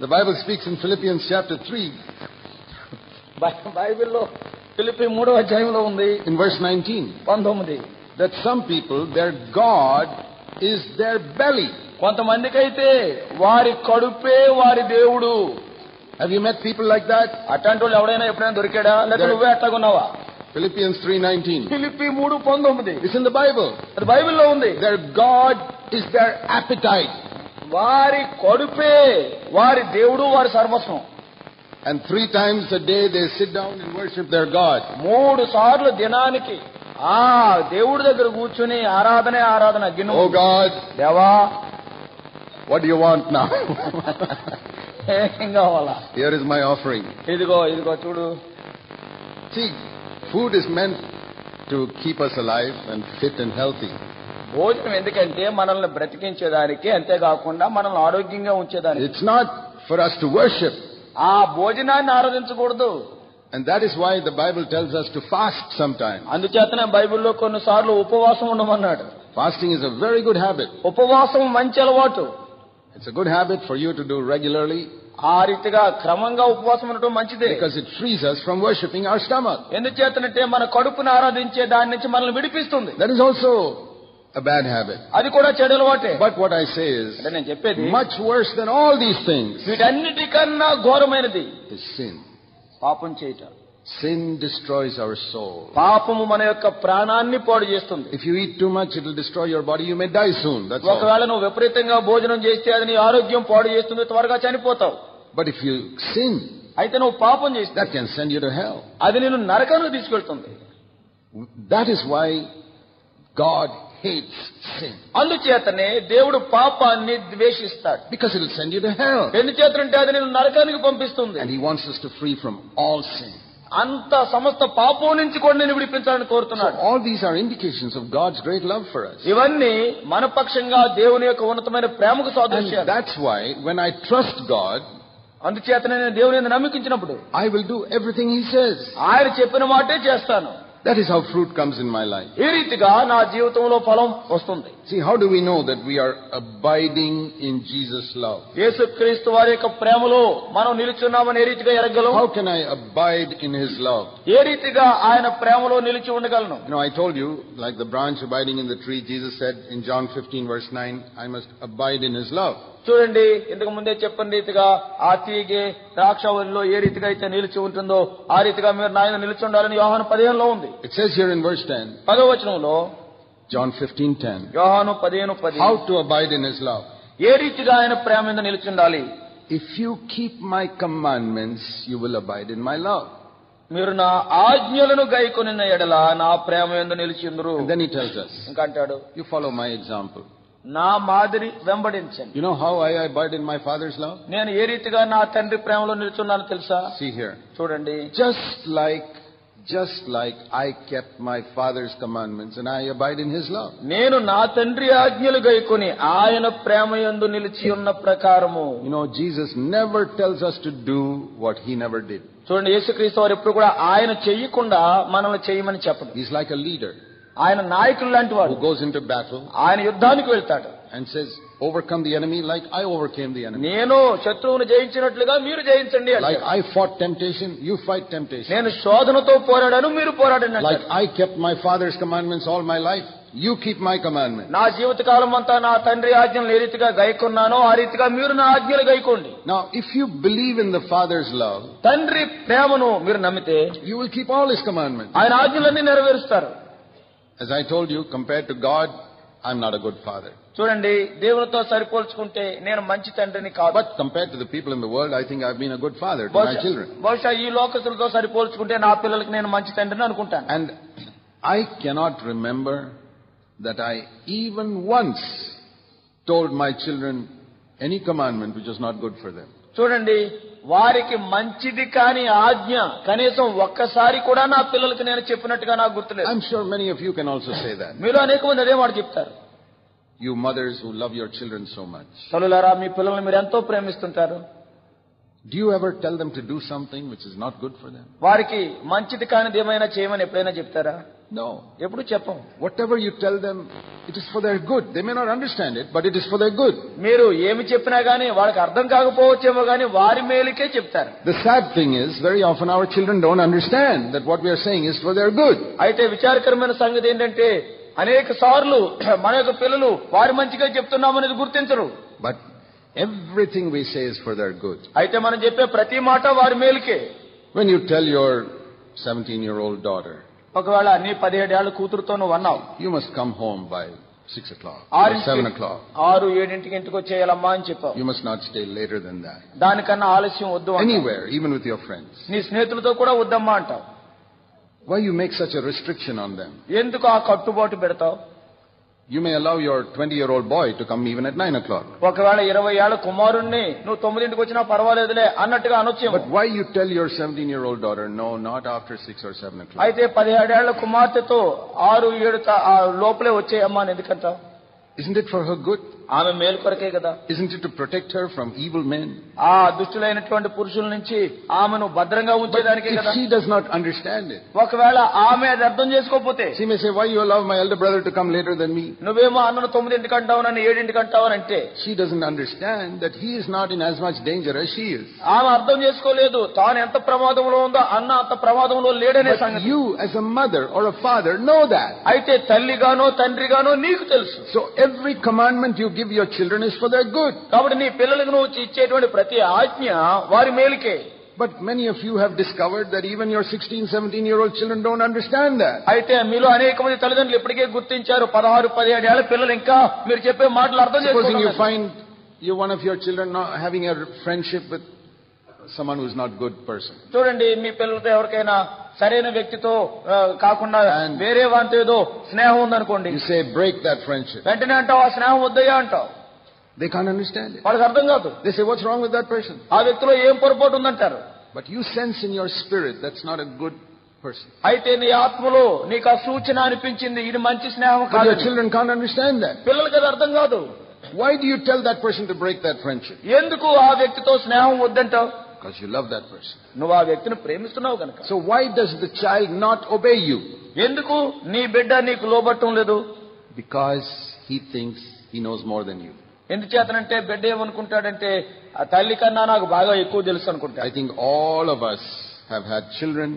the Bible speaks in Philippians chapter 3 by- బైబిల్లో ఫిలిపి మూడో అధ్యాయంలో ఉంది in verse 19 పంతొమ్మిది that some people their God is their belly. కొంతమందికైతే వారి కడుపే వారి దేవుడు Have you met people like that? అట్లాంటి వాళ్ళు ఎవడైనా ఎప్పుడైనా దొరికాడా లేదా నువ్వే అట్లాగున్నావా Philippians 3:19. ఫిలిపి మూడు పంతొమ్మిది It's in the Bible. అది బైబిల్లో ఉంది Their God is their appetite. వారి కడుపే వారి దేవుడు వారి సర్వస్వం And three times a day they sit down and worship their God. మూడు సార్లు దినానికి ఆ దేవుడి దగ్గర కూర్చుని ఆరాధనే ఆరాధన గిన్నె Oh God, దేవా what do you want now? [LAUGHS] ఏం కావాలా Here is my offering. ఇదిగో ఇదిగో చూడు See, food is meant to keep us alive and fit and healthy. భోజనం ఎందుకంటే మనల్ని బ్రతికించేదానికి అంతేకాకుండా మనల్ని ఆరోగ్యంగా ఉంచేదానికి It's not for us to worship. ఆ భోజనాన్ని ఆరాధించకూడదు And that is why the Bible tells us to fast sometimes. అందుచేతనే బైబిల్లో కొన్నిసార్లు ఉపవాసం ఉండమన్నాడు Fasting is a very good habit. ఉపవాసం మంచి అలవాటు It's a good habit for you to do regularly ఆ రీతిగా క్రమంగా ఉపవాసం ఉండటం మంచిదే because it frees us from worshipping our stomach. ఎందుచేతనంటే మన కడుపును ఆరాధించే దాని నుంచి మనల్ని విడిపిస్తుంది That is also a bad habit. అది కూడా చెడు అలవాటే But what I say is, అంటే నేను చెప్పేది much worse than all these things వీటన్నిటికన్నా ఘోరమైనది is sin. పాపం చేయటం Sin destroys our soul. పాపము మన యొక్క ప్రాణాన్ని పాడు చేస్తుంది If you eat too much, it will destroy your body. You may die soon. That's all. ఒకవేళ నువ్వు విపరీతంగా భోజనం చేస్తే అది నీ ఆరోగ్యం పాడు చేస్తుంది త్వరగా చనిపోతావు But if you sin, అయితే నువ్వు పాపం చేస్తే that can send you to hell. అది నేను నరకానికి తీసుకెళ్తుంది That is why God hates sin. అందుచేతనే దేవుడు పాపాన్ని ద్వేషిస్తాడు Because it will send you to hell. ఎందుచేతంటే అది నేను నరకానికి పంపిస్తుంది And He wants us to free from all sin. అంత సమస్త పాపం నుంచి కూడా నేను విడిపించాలని So కోరుతున్నాడు all these are indications of God's great love for us. ఇవన్నీ మన పక్షంగా దేవుని యొక్క ఉన్నతమైన ప్రేమకు And సాదృశ్యాలు that's why when I trust God, అందుచేతనే నేను దేవుని యందు నమ్మికించినప్పుడు I will do everything He says. ఆయన చెప్పిన మాటే చేస్తాను That is how fruit comes in my life. ఈ రీతిగా నా జీవితంలో ఫలం వస్తుంది See, how do we know that we are abiding in Jesus' love? యేసుక్రీస్తు వారి యొక్క ప్రేమలో మనం నిలుచున్నామని ఏ రీతిగా ఎరగలం How can I abide in His love? ఏ రీతిగా ఆయన ప్రేమలో నిలిచి ఉండగలను You know, I told you, like the branch abiding in the tree, Jesus said in John 15, verse 9, I must abide in His love. చూడండి ఇంతకు ముందే చెప్పిన రీతిగా ఆ తీగే ద్రాక్షవల్లిలో ఏ రీతిగా అయితే నిలిచి ఉంటుందో ఆ రీతిగా మీరు నాయన నిలిచి ఉండాలని యోహాను పదిహేనులో ఉంది It says here in verse 10, పదో వచనంలో John 15, 10, యోహాను పదిహేను పది how to abide in His love. ఏ రీతిగా ఆయన ప్రేమ మీద నిలిచి ఉండాలి If you keep my commandments, you will abide in my love. మీరు నా ఆజ్ఞలను గైకొనిన ఎడల నా ప్రేమ ఎందు నిలిచి ఉందరు And then He tells us, ఇంకా అంటాడు you follow my example. నా మాదిరి వెంబడించండి You know how I abide in my Father's love? నేను ఏ రీతిగా నా తండ్రి ప్రేమలో నిలుచున్నాను తెలుసా See here. చూడండి Just like just like I kept my Father's commandments and I abide in His love. నేను నా తండ్రి ఆజ్ఞలు గైకొని ఆయన ప్రేమయందు నిలిచి ఉన్న ప్రకారము You know, Jesus never tells us to do what He never did. చూడండి యేసుక్రీస్తు వారు ఎప్పుడు కూడా ఆయన చెయ్యకుండా మనల్ని చేయమని చెప్పడు He's like a leader ఆయన నాయకులు లాంటి వాడు who goes into battle ఆయన యుద్ధానికి వెళ్తాడు and says, overcome the enemy like I overcame the enemy. నేను శత్రువును జయించినట్లుగా మీరు జయించండి Like అంటాడు. I fought temptation, you fight temptation. నేను శోధనతో పోరాడాను మీరు పోరాడండి Like అంటాడు. I kept my Father's commandments all my life, you keep my commandments. నా జీవితకాలం అంతా నా తండ్రి ఆజ్ఞలు ఏ రీతిగా గైకొన్నానో ఆ రీతిగా మీరు నా ఆజ్ఞలు గైకోండి Now, if you believe in the Father's love, తండ్రి ప్రేమను మీరు నమ్మితే you will keep all His commandments. ఆయన ఆజ్ఞలన్నీ నెరవేరుస్తారు As I told you, compared to God, I'm not a good father. చూడండి దేవునితో సరిపోల్చుకుంటే నేను మంచి తండ్రిని కాదు But compared to the people in the world, I think I've been a good father to my బహుశా children. బహుశా ఈ లోకస్తులతో సరిపోల్చుకుంటే నా పిల్లలకి నేను మంచి తండ్రిని అనుకుంటాను And I cannot remember that I even once told my children any commandment which was not good for them. చూడండి వారికి మంచిది కాని ఆజ్ఞ కనీసం ఒక్కసారి కూడా నా పిల్లలకి నేను చెప్పినట్టుగా నాకు గుర్తులేదు. ఐఎమ్ యూ కెన్ మీరు అనేక మంది అదే మాట చెప్తారు. You mothers who love your children so much తల్లులారా మీ పిల్లల్ని మీరు ఎంతో ప్రేమిస్తుంటారు. Do you ever tell them to do something which is not good for them? వారికి మంచిది కానిది ఏమైనా చేయమని ఎప్పుడైనా చెప్తారా No. ఎప్పుడు చెప్పం Whatever you tell them, it is for their good. They may not understand it, but it is for their good. మీరు ఏమి చెప్పినా గానీ వాళ్ళకి అర్థం కాకపోవచ్చేమో గానీ వారి మేలుకే చెప్తారు The sad thing is, very often our children don't understand that what we are saying is for their good. అయితే విచారకరమైన సంగతి ఏంటంటే అనేక సార్లు మన యొక్క పిల్లలు వారి మంచిగా చెప్తున్నామనేది గుర్తించరు But everything we say is for their good. అయితే మనం చెప్పే ప్రతి మాట వారి మేలుకే When you tell your 17 year old daughter, ఒకవేళ నీ పదిహేడేళ్ల కూతురుతో నువ్వు అన్నావు you must come home by 6 o'clock or ఆరింటికి 7 o'clock. ఆరు ఏడింటికి ఇంటికి వచ్చేయాలమ్మా అని చెప్పావు You must not stay later than that. దానికన్నా ఆలస్యం వద్దు అంటావు. Anywhere, even with your friends. నీ స్నేహితులతో కూడా వద్దమ్మా అంటావు Why you make such a restriction on them? ఎందుకు ఆ కట్టుబాటు పెడతావు You may allow your 20 year old boy to come even at 9 o'clock. ఒకవేళ ఇరవై ఏళ్ల కుమారుణ్ణి నువ్వు తొమ్మిదింటికి వచ్చినా పర్వాలేదులే అన్నట్టుగా అనొచ్చేమో But why you tell your 17 year old daughter, no, not after 6 or 7 o'clock? అయితే పదిహేడేళ్ల కుమార్తెతో ఆరు ఏడు త- ఆ లోపలే వచ్చేయమ్మా అని ఎందుకంటావు Isn't it for her good? ఆమె మేలు కొరకే కదా Isn't it to protect her from evil men? ఆ దుష్టులైనటువంటి పురుషుల నుంచి ఆమెను భద్రంగా But ఉంచేదానికే if కదా she does not understand it, ఒకవేళ ఆమె అది అర్థం చేసుకోకపోతే she may say, why you allow my elder brother to come later than me? నువ్వేమో అన్నను తొమ్మిదింటికి అంటావు నన్ను ఏడింటికి అంటావు అని అంటే She doesn't understand that he is not in as much danger as she is. ఆమె అర్థం చేసుకోలేదు తాను ఎంత ప్రమాదంలో ఉందో అన్న అంత ప్రమాదంలో లేడనే But సంగతి you as a mother or a father know that. అయితే తల్లిగానో తండ్రిగానో నీకు తెలుసు So every commandment you give your children is for their good. కాబట్టి నీ పిల్లలకు నువ్వు ఇచ్చేటువంటి ప్రతి ఆజ్ఞ వారి మేలుకే But many of you have discovered that even your 16, 17 year old children don't understand that. అయితే మీలో అనేక మంది తల్లిదండ్రులు ఇప్పటికే గుర్తించారు పదహారు పదిహేడు ఏళ్ల పిల్లలు ఇంకా మీరు చెప్పే మాటలు అర్థం Supposing you చేసుకోవాలి find you one of your children not having a friendship with someone who is not good person. చూడండి మీ పిల్లలతో ఎవరికైనా సరైన వ్యక్తితో ఆ, కాకుండా And- వేరే వాంతో ఏదో స్నేహం ఉందనుకోండి You say break that friendship. వెంటనే అంటావు ఆ స్నేహం వద్దయ్యా అంటావు They can't understand it. వాళ్ళకి అర్థం కాదు They say, what's wrong with that person? ఆ వ్యక్తిలో ఏం పొరపాటు ఉందంటారు But you sense in your spirit that's not a good person. అయితే నీ ఆత్మలో నీకు ఆ సూచన అనిపించింది ఇది మంచి స్నేహం But కాదు your children can't understand that. పిల్లలకి అది అర్థం కాదు Why do you tell that person to break that friendship? ఎందుకు ఆ వ్యక్తితో స్నేహం వద్దంటావు Because you love that person. నువ్వు ఆ వ్యక్తిని ప్రేమిస్తున్నావు కనుక So why does the child not obey you? ఎందుకు నీ బిడ్డ నీకు లోబట్టం లేదు Because he thinks he knows more than you. ఎందుచేతనంటే బిడ్డ ఏమనుకుంటాడంటే ఆ తల్లి కన్నా నాకు బాగా ఎక్కువ తెలుసు I అనుకుంటాడు think all of us have had children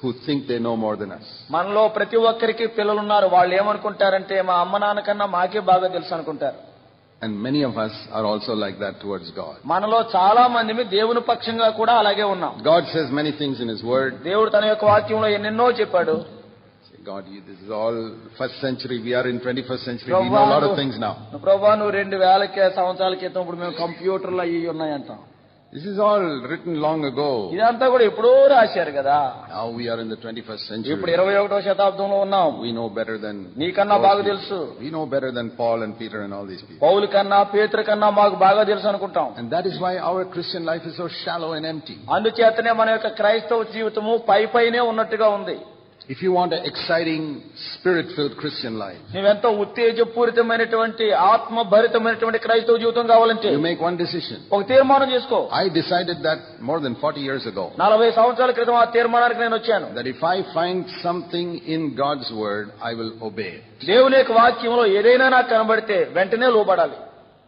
who think they know more than us. మనలో ప్రతి ఒక్కరికి పిల్లలు ఉన్నారు వాళ్ళు ఏమనుకుంటారంటే మా అమ్మ నాన్న కన్నా మాకే బాగా తెలుసు అనుకుంటారు And many of us are also like that towards God. మనలో చాలా మంది దేవుని పక్షంగా కూడా అలాగే ఉన్నాం God says many things in His Word. దేవుడు తన యొక్క వాక్యంలో ఎన్నెన్నో చెప్పాడు Say, God, you, this is all first century. We are in 21st century. We know a lot of things now. ప్రభా నువ్వు రెండు వేల కే- సంవత్సరాల క్రితం ఇప్పుడు మేము కంప్యూటర్లు అయ్యి ఉన్నాయంటాం This is all written long ago. ఇదంతా కూడా ఎప్పుడో రాశారు కదా Now we are in the 21st ఇప్పుడు century. ఇరవై ఒకటో శతాబ్దంలో ఉన్నాం We know better than నీకన్నా those బాగా people. తెలుసు We know better than Paul and Peter and all these people. పౌలు కన్నా పేతురు కన్నా మాకు బాగా తెలుసు అనుకుంటాం And that is why our Christian life is so shallow and empty. అందుచేతనే మన యొక్క క్రైస్తవ జీవితము పై పైనే ఉన్నట్టుగా ఉంది If you want an exciting, spirit-filled Christian life, నువ్వెంతో ఉత్తేజపూరితమైనటువంటి ఆత్మభరితమైనటువంటి క్రైస్తవ జీవితం కావాలంటే you make one decision. ఒక తీర్మానం చేసుకో I decided that more than 40 years ago. నలభై సంవత్సరాల క్రితం ఆ తీర్మానానికి నేను వచ్చాను That if I find something in God's word, I will obey it. దేవుని యొక్క వాక్యంలో ఏదైనా నాకు కనబడితే వెంటనే లోబడాలి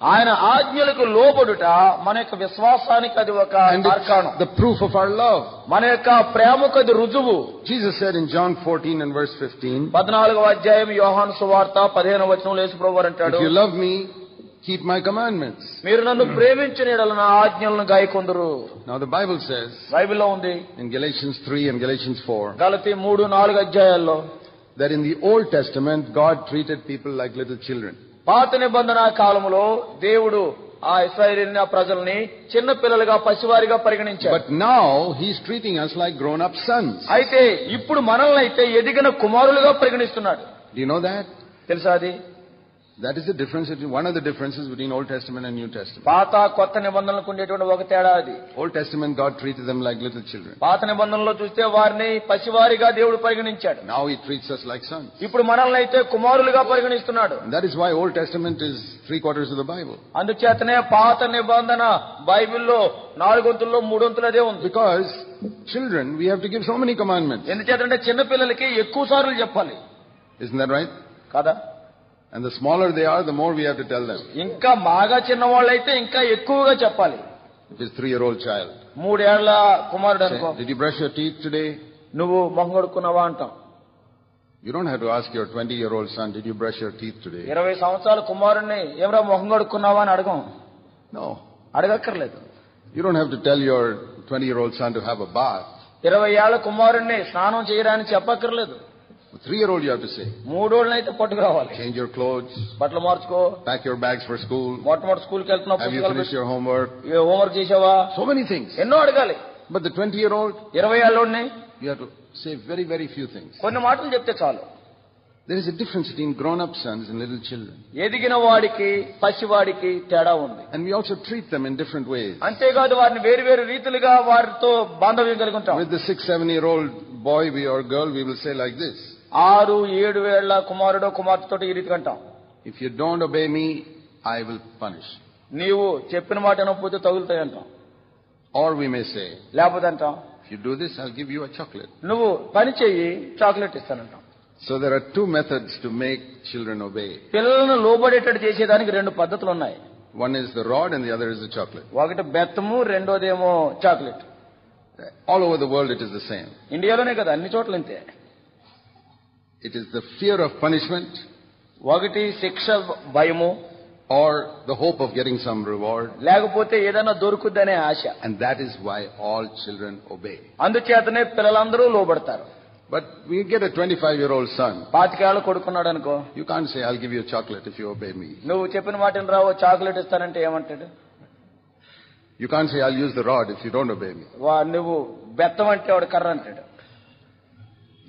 ఆయన ఆజ్ఞలకు లోబడుట మన యొక్క విశ్వాసానికి అది ఒక And తార్కాణం it's the proof of our love. మన యొక్క ప్రేమకు అది రుజువు Jesus said in John 14 and verse 15, పద్నాలుగవ అధ్యాయం యోహాను సువార్త పదిహేను వచనం యేసుప్రభు అంటాడు If you love me, keep my commandments. మీరు నన్ను ప్రేమించిన యెడల నా ఆజ్ఞలను గాయకొందరు Now the Bible says బైబిల్లో ఉంది in Galatians 3 and Galatians 4 గలతి మూడు నాలుగు అధ్యాయాల్లో that in the Old Testament God treated people like little children. పాత నిబంధన కాలంలో దేవుడు ఆ ఇస్రాయేల్ ప్రజల్ని చిన్న పిల్లలుగా పసివారిగా పరిగణించారు but now he's treating us like grown up sons అయితే ఇప్పుడు మనల్ని అయితే ఎదిగిన కుమారులుగా పరిగణిస్తున్నాడు. డి నో దాట్ తెలుసా అది? That is the difference, between- one of the differences between Old Testament and New Testament. పాత కొత్త నిబంధనలకు ఉండేటువంటి ఒక తేడా అది Old Testament God treated them like little children. పాత నిబంధనలో చూస్తే వారిని పసివారిగా దేవుడు పరిగణించాడు Now He treats us like sons. ఇప్పుడు మనల్ని అయితే కుమారులుగా పరిగణిస్తున్నాడు And that is why Old Testament is three quarters of the Bible. అందుచేతనే పాత నిబంధన బైబిల్లో నాలుగొంతుల్లో మూడొంతులు అదే ఉంది Because children, we have to give so many commandments. ఎందుచేతంటే చిన్న పిల్లలకి ఎక్కువ సార్లు చెప్పాలి Isn't that right? కదా And the smaller they are, the more we have to tell them. ఇంకా బాగా చిన్నవాళ్ళైతే ఇంకా ఎక్కువగా చెప్పాలి If it's three-year-old child, మూడేళ్ల కుమారుడు say, అనుకో did you brush your teeth today? నువ్వు మొహంగొడుకున్నావా అంటాం You don't have to ask your 20-year-old son, did you brush your teeth today? ఇరవై సంవత్సరాల కుమారుణ్ణి ఏమరా మొహం కడుక్కున్నావా అని అడగం No. అడగక్కర్లేదు You don't have to tell your 20-year-old son to have a bath. ఇరవై ఏళ్ల కుమారుణ్ణి స్నానం చేయడానికి చెప్పక్కర్లేదు A three-year-old you have to say, మూడోళ్ళని అయితే పట్టుకురావాలి change your clothes, బట్టలు మార్చుకో pack your bags for school, మొట్టమొదటి స్కూల్కి వెళ్తున్నావు have you పుస్తకాలు finished your homework? పెట్టి, ఏ హోంవర్క్ చేసావా So many things. ఎన్నో అడగాలి But the 20-year-old, ఇరవై ఏళ్ళోడిని you have to say very, very few things. కొన్ని మాటలు చెప్తే చాలు There is a difference between grown-up sons and little children. ఎదిగిన వాడికి పసివాడికి తేడా ఉంది And we also treat them in different ways. అంతేకాదు వారిని వేరు వేరు రీతిలుగా వారితో బాంధవ్యం కలిగి ఉంటాం With the six, seven-year-old boy we or girl, we will say like this. ఆరు ఏడు ఏళ్ల కుమారుడో కుమార్తెతో ఈ రీతిగా అంటాం If you don't obey me, I will punish. నీవు చెప్పిన మాట వినకపోతే తగులుతాయి అంటాం Or we may say, లేకపోతే అంటాం if you do this, I'll give you a chocolate. నువ్వు పని చెయ్యి chocolate ఇస్తానంటాం So there are two methods to make children obey. పిల్లలను లోబడేటట్టు చేసేదానికి రెండు పద్ధతులు ఉన్నాయి One is the rod and the other is the chocolate. ఒకటి బెత్తము రెండోదేమో chocolate All over the world it is the same. ఇండియాలోనే కదా అన్ని చోట్ల ఇంతే It is the fear of punishment ఒకటి శిక్ష భయము or the hope of getting some reward. లేకపోతే ఏదైనా దొరుకుద్దనే ఆశ And that is why all children obey. అందుచేతనే పిల్లలందరూ లోబడతారు But we get a 25-year-old son. పాతికేళ్ళు కొడుకున్నాడు అనుకో You can't say, I'll give you a chocolate if you obey me. నువ్వు చెప్పిన మాట రావు చాక్లెట్ ఇస్తానంటే ఏమంటాడు You can't say, I'll use the rod if you don't obey me. వా నువ్వు బెత్తం అంటే వాడు కర్ర అంటాడు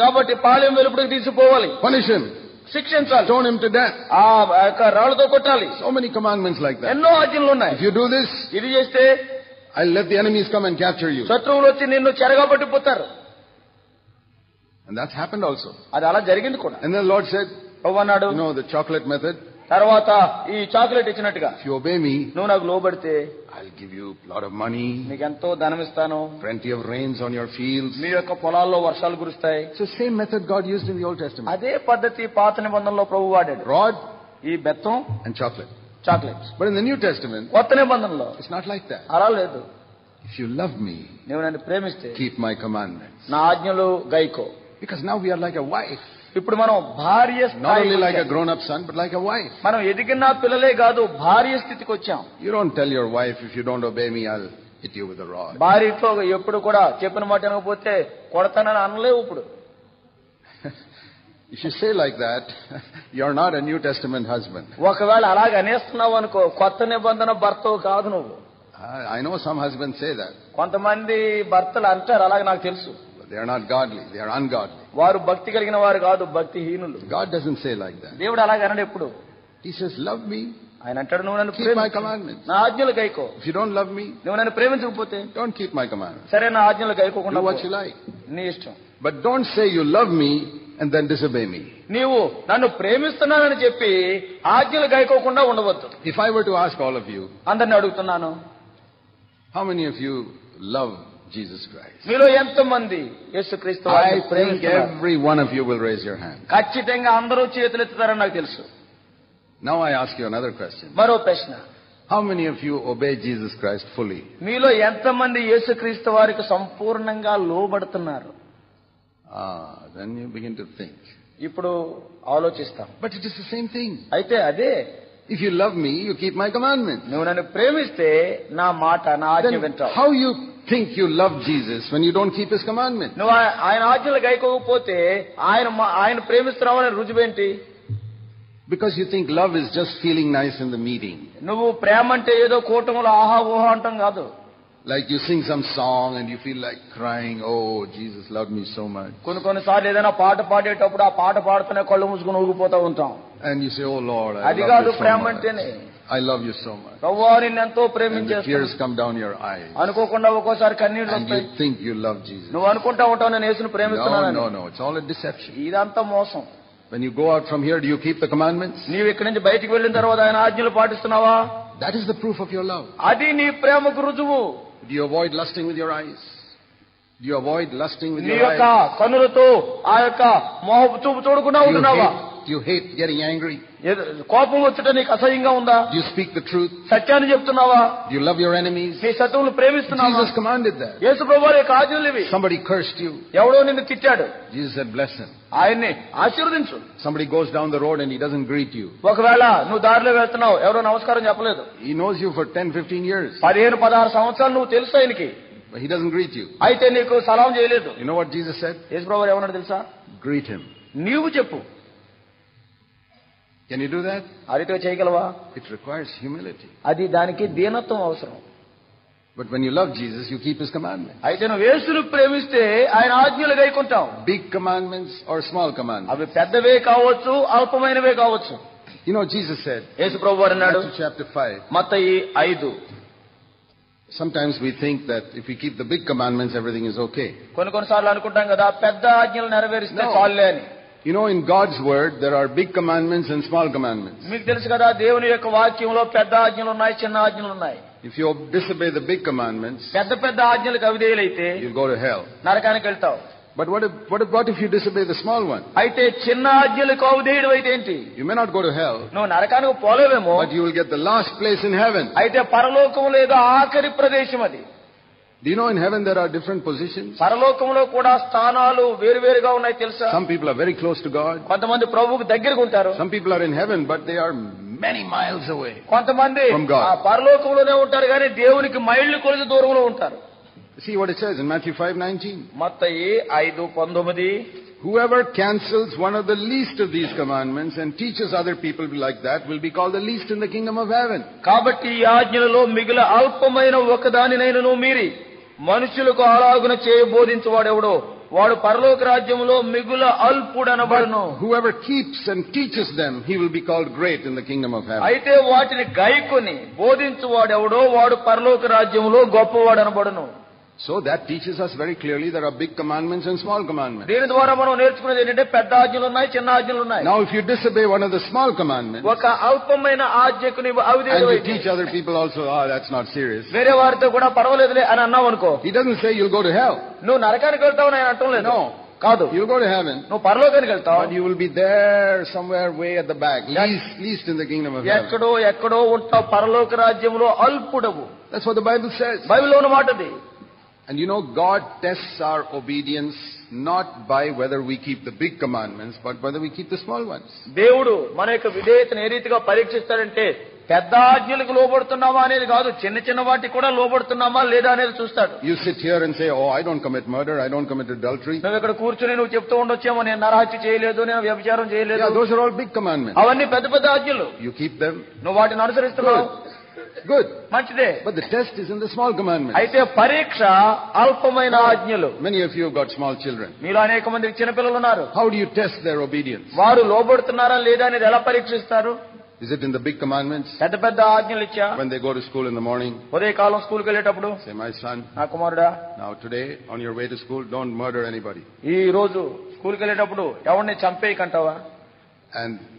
కాబట్టి పాలెం వెలుపడికి తీసుకుపోవాలి punish him, శిక్షించాలి stone him to death. ఆ యొక్క రాళ్లతో కొట్టాలి So many commandments like that. ఎన్నో ఆజ్ఞలు ఉన్నాయి If you do this, ఇది చేస్తే I'll let the enemies come and capture you. శత్రువులు వచ్చి నిన్ను చెరగబట్టిపోతారు And that's happened also. అది అలా జరిగింది కూడా And then the Lord said, ప్రభు అన్నాడు You know the chocolate method? తర్వాత ఈ చాక్లెట్ ఇచ్చినట్టుగా If you obey me, నువ్వు నాకు లోబడితే I'll give you a lot of money, నీకు ఎంతో ధనం ఇస్తాను plenty of rains on your fields. మీ యొక్క పొలాల్లో వర్షాలు కురుస్తాయి It's the same method God used in the Old Testament. అదే పద్ధతి పాత నిబంధనలో ప్రభు వాడాడు Rod ఈ బెత్తం and chocolate. Chocolate But in the New Testament, కొత్త నిబంధనలో it's not like that. అలా లేదు If you love me, నువ్వు నన్ను ప్రేమిస్తే keep my commandments. నా ఆజ్ఞలు గైకో Because now we are like a wife. ఇప్పుడు మనం భార్య not like a grown up son but like a wife మనం ఎదిగిన పిల్లలే కాదు భార్య స్థితికి వచ్చాం. You don't tell your wife if you don't obey me I'll hit you with a భార్యతో ఎప్పుడు కూడా చెప్పిన మాట అనకపోతే కొడతానని అనలేవు ఇప్పుడు. [LAUGHS] If you like like that, [LAUGHS] are not a new Testament husband ఒకవేళ అలాగ అనేస్తున్నావు అనుకో కొత్త నిబంధన భర్తవు కాదు నువ్వు. I know some husband say that కొంతమంది భర్తలు అంటారు అలాగే నాకు తెలుసు. they are not godly. They are ungodly. వారు భక్తి కలిగిన వారు కాదు భక్తిహీనులు God doesn't say like that. దేవుడు అలాగే అనడు ఎప్పుడు He says, love me. ఆయన అంటాడు నువ్వు నన్ను Keep my ప్రేమించు. commandments. నా ఆజ్ఞలు గైకో If you don't love me, నువ్వు నన్ను ప్రేమించకపోతే don't keep my commandments. సరే నా ఆజ్ఞలు గైకోకుండా Do what you పో. like. నీ ఇష్టం But don't say you love me and then disobey me. నీవు నన్ను ప్రేమిస్తున్నానని చెప్పి ఆజ్ఞలు గైకోకుండా ఉండవద్దు If I were to ask all of you, అందరిని అడుగుతున్నాను how many of you love Jesus Christ? మీలో ఎంతమంది యేసుక్రీస్తు వారిని I think ప్రేమిస్తున్నారు? every one of you will raise your hand. ఖచ్చితంగా అందరూ చేతులు ఎత్తుతారని నాకు తెలుసు Now I ask you another question. మరో ప్రశ్న How many of you obey Jesus Christ fully? మీలో ఎంతమంది యేసుక్రీస్తు వారికి సంపూర్ణంగా లోబడుతున్నారు Ah, then you begin to think. ఇప్పుడు ఆలోచిస్తాం But it is the same thing. అయితే అదే If you love me, you keep my commandments. నువ్వు నన్ను ప్రేమిస్తే నా మాట నా ఆజ్ఞ Then వింటావు how you think you love Jesus when you don't keep his commandments? నువ్వు ఆ- ఆయన ఆజ్ఞలు గైకోకపోతే ఆయన మా- ఆయన ప్రేమిస్తున్నావు అనే రుజువేంటి Because you think love is just feeling nice in the meeting. నువ్వు ప్రేమ అంటే ఏదో కూటములో ఆహా ఊహా అంటాం కాదు Like you sing some song and you feel like crying, oh, Jesus loved me so much. కొన్ని కొన్నిసార్లు ఏదైనా పాట పాడేటప్పుడు ఆ పాట పాడుతూనే కళ్ళు మూసుకుని ఊగిపోతూ ఉంటాం And you say, oh Lord, I అది love కాదు you so ప్రేమ much. అంటేనే I love you so much. ప్రవ్వా నిన్నెంతో And the ప్రేమించేస్తాను tears come down your eyes. అనుకోకుండా ఒక్కోసారి కన్నీళ్ళు And వస్తాయి you think you love Jesus. నువ్వు అనుకుంటా ఉంటావు నేను యేసును No, ప్రేమిస్తున్నానని no, no. It's all a deception. ఇదంతా మోసం When you go out from here, do you keep the commandments? నీవు ఇక్కడి నుంచి బయటికి వెళ్ళిన తర్వాత ఆయన ఆజ్ఞలు పాటిస్తున్నావా That is the proof of your love. అది నీ ప్రేమకు రుజువు Do you avoid lusting with your eyes? Do you avoid lusting with నీ your యొక్క eyes? కనులతో ఆ యొక్క మోహపు చూపు చూడకుండా Do you ఉంటున్నావా hate, do you hate getting angry? ఏదో కోపం వచ్చుట నీకు అసహ్యంగా ఉందా Do you speak the truth? సత్యాన్ని చెప్తున్నావా Do you love your enemies? నీ శత్రువులు ప్రేమిస్తున్నావా Jesus commanded that. యేసు ప్రభు యొక్క ఆజ్ఞలు ఇవి Somebody cursed you. ఎవడో నిన్ను తిట్టాడు Jesus said, bless him. ఆయన్ని ఆశీర్వదించు Somebody goes down the road and he doesn't greet you. ఒకవేళ నువ్వు దారిలో వెళ్తున్నావు ఎవరో నమస్కారం చెప్పలేదు He knows you for 10, 15 years, పదిహేను పదహారు సంవత్సరాలు నువ్వు తెలుసు ఆయనకి but he doesn't greet you. అయితే నీకు సలాం చేయలేదు You know what Jesus said? యేసు ప్రభు ఏమన్నాడు తెలుసా Greet him. నీవు చెప్పు Can you do that? ఆ రీతిగా చేయగలవా It requires humility. అది దానికి దీనత్వం అవసరం But when you love Jesus, you keep his commandments. అయితే నువ్వు యేసును ప్రేమిస్తే ఆయన ఆజ్ఞలు గైకుంటావు Big commandments or small commandments. అవి పెద్దవే కావచ్చు అల్పమైనవే కావచ్చు You know, Jesus said, యేసు ప్రభు వారు అన్నాడు Matthew chapter 5, మత్తయి ఐదు sometimes we think that if we keep the big commandments, everything is okay. కొన్ని కొన్నిసార్లు అనుకుంటాం కదా పెద్ద ఆజ్ఞలు నెరవేరిస్తే No. చాలులే అని You know, in God's word, there are big commandments and small commandments. మీకు తెలుసు కదా దేవుని యొక్క వాక్యంలో పెద్ద ఆజ్ఞలు ఉన్నాయి చిన్న ఆజ్ఞలు ఉన్నాయి If you disobey the big commandments, పెద్ద పెద్ద ఆజ్ఞలకు అవిధేయులైతే you'll go to hell. నరకానికి వెళ్తావు But what if, what if, what if you disobey the small one? అయితే చిన్న ఆజ్ఞలకు అవిధేయుడు అయితే ఏంటి You may not go to hell, నువ్వు నరకానికి పోలేవేమో but you will get the last place in heaven. అయితే పరలోకం లేదా ఆఖరి ప్రదేశం అది Do you know in heaven there are different positions? పరలోకంలో కూడా స్థానాలు వేరువేరుగా ఉన్నాయి తెలుసా Some people are very close to God. కొంతమంది ప్రభువుకు దగ్గరగా ఉంటారు Some people are in heaven, but they are many miles away. కొంతమంది From God. ఆ పరలోకంలోనే ఉంటారు కానీ దేవునికి మైళ్ళు కొలిసి దూరంలో ఉంటారు See what it says in Matthew 5:19. మత్తయి ఐదు పంతొమ్మిది Whoever cancels one of the least of these commandments and teaches other people like that will be called the least in the kingdom of heaven. కాబట్టి ఈ ఆజ్ఞలలో మిగిలిన అల్పమైన ఒకదానినైనను మీరి మనుషులకు అలాగున చేయ బోధించువాడెవడో? వాడు పరలోక రాజ్యములో మిగుల అల్పుడనబడును. Whoever keeps and teaches them, he will be called great in the kingdom of heaven. అయితే వాటిని గైకొని బోధించువాడెవడో? వాడు పరలోక రాజ్యములో గొప్పవాడనబడును. So that teaches us very clearly there are big commandments and small commandments. దీని ద్వారా మనం నేర్చుకునేది ఏంటంటే పెద్ద ఆజ్ఞలు ఉన్నాయి చిన్న ఆజ్ఞలు ఉన్నాయి Now if you disobey one of the small commandments, ఒక అల్పమైన ఆజ్ఞకు నీవు and you అవిధేయుడు teach other people also, oh, that's not serious. వేరే వారితో కూడా పర్వాలేదులే అని అన్నావు అనుకో He doesn't say you'll go to hell. నువ్వు నరకానికి వెళ్తావు నేను అంటం లేదు No. కాదు You'll go to heaven, నువ్వు పరలోకానికి వెళ్తావు but you will be there somewhere way at the back, least, least in the kingdom of heaven. ఎక్కడో ఎక్కడో ఉంటావు పరలోక రాజ్యంలో అల్పుడవు That's what the Bible says. బైబిల్లో ఉన్న మాటది And you know, God tests our obedience not by whether we keep the big commandments, but whether we keep the small ones. దేవుడు మన యొక్క విధేయతను ఏ రీతిగా పరీక్షిస్తాడంటే పెద్ద ఆజ్ఞలకు లోబడుతున్నామా అనేది కాదు చిన్న చిన్న వాటికి కూడా లోబడుతున్నామా లేదా అనేది చూస్తాడు You sit here and say, oh, I don't commit murder, I don't commit adultery. నువ్వు ఇక్కడ కూర్చుని నువ్వు చెప్తూ ఉండొచ్చేమో నేను నరహత్య చేయలేదు నేను వ్యభిచారం Yeah, చేయలేదు those are all big commandments. అవన్నీ పెద్ద పెద్ద ఆజ్ఞలు You keep them, నువ్వు వాటిని అనుసరిస్తున్నావు good. మంచిదే But the test is in the small commandments. అయితే పరీక్ష అల్పమైన ఆజ్ఞలు Many of you have got small children. మీలో అనేక మంది చిన్నపిల్లలు ఉన్నారు How do you test their obedience? వారు లోబడుతున్నారా లేదా అనేది ఎలా పరీక్షిస్తారు Is it in the big commandments? పెద్ద పెద్ద ఆజ్ఞలు ఇచ్చా When they go to school in the morning, ఉదయకాలం స్కూల్కి వెళ్ళేటప్పుడు say, my son, నా కుమారుడా now today on your way to school, don't murder anybody. ఈ రోజు స్కూల్కి వెళ్ళేటప్పుడు ఎవరిని చంపేయకంటావా And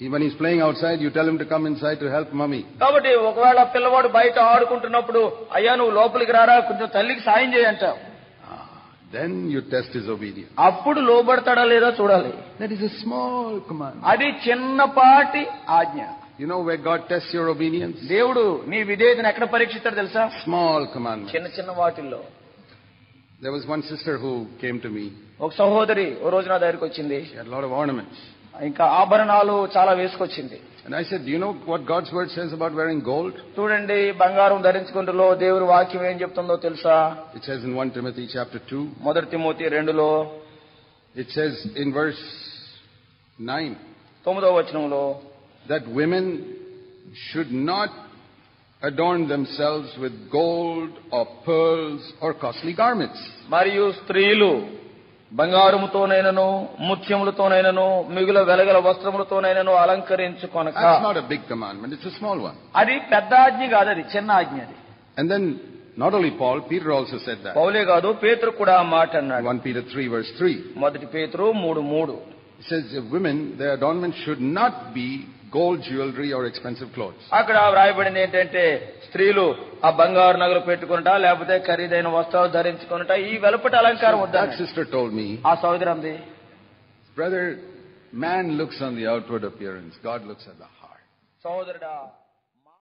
He- When he's playing outside, you tell him to come inside to help mommy. కాబట్టి ఒకవేళ పిల్లవాడు బయట ఆడుకుంటున్నప్పుడు అయ్యా నువ్వు లోపలికి రారా కొంచెం తల్లికి సాయం చేయి అంటావు Then you test his obedience. అప్పుడు లోబడతాడా లేదా చూడాలి That is a small command. అది చిన్నపాటి ఆజ్ఞ You know where God tests your obedience? దేవుడు నీ విధేయతను ఎక్కడ పరీక్షిస్తాడు తెలుసా Small commandment. చిన్న చిన్న వాటిల్లో There was one sister who came to me. ఒక సహోదరి ఓ రోజు నా దగ్గరికి వచ్చింది She had a lot of ornaments. ఇంకా ఆభరణాలు చాలా వేసుకొచ్చింది And I said, do you know what God's word says about wearing gold? చూడండి బంగారం ధరించుకుంటులో దేవుని వాక్యం ఏం చెప్తుందో తెలుసా It says in 1 Timothy chapter 2, మొదటి తిమోతి రెండులో it says in verse 9 తొమ్మిదో వచనంలో that women should not adorn themselves with gold or pearls or costly garments. మరియు స్త్రీలు బంగారముతోనైనను ముత్యములతోనైనను మిగుల వెలగల వస్త్రములతోనైనను అలంకరించుకొనక That's not a big commandment, it's a small one. అది పెద్ద ఆజ్ఞ కాదు అది చిన్న ఆజ్ఞ అది And then, not only Paul, Peter also said that. పౌలే కాదు పేతురు కూడా ఆ మాట అన్నాడు 1 Peter 3 verse 3. మొదటి పేతురు మూడు మూడు It says uh, women, their adornment should not be gold jewelry or expensive clothes. అక్కడ వ్రాయబడింది ఏంటంటే స్త్రీలు ఆ బంగారు నగలు పెట్టుకుంటా లేకపోతే ఖరీదైన వస్త్రాలు ధరించుకుంటా ఈ వెలుపటి అలంకారం వద్దా That sister told me, ఆ సోదరి అంది brother, man looks on the outward appearance, God looks at the heart. సహోదరుడా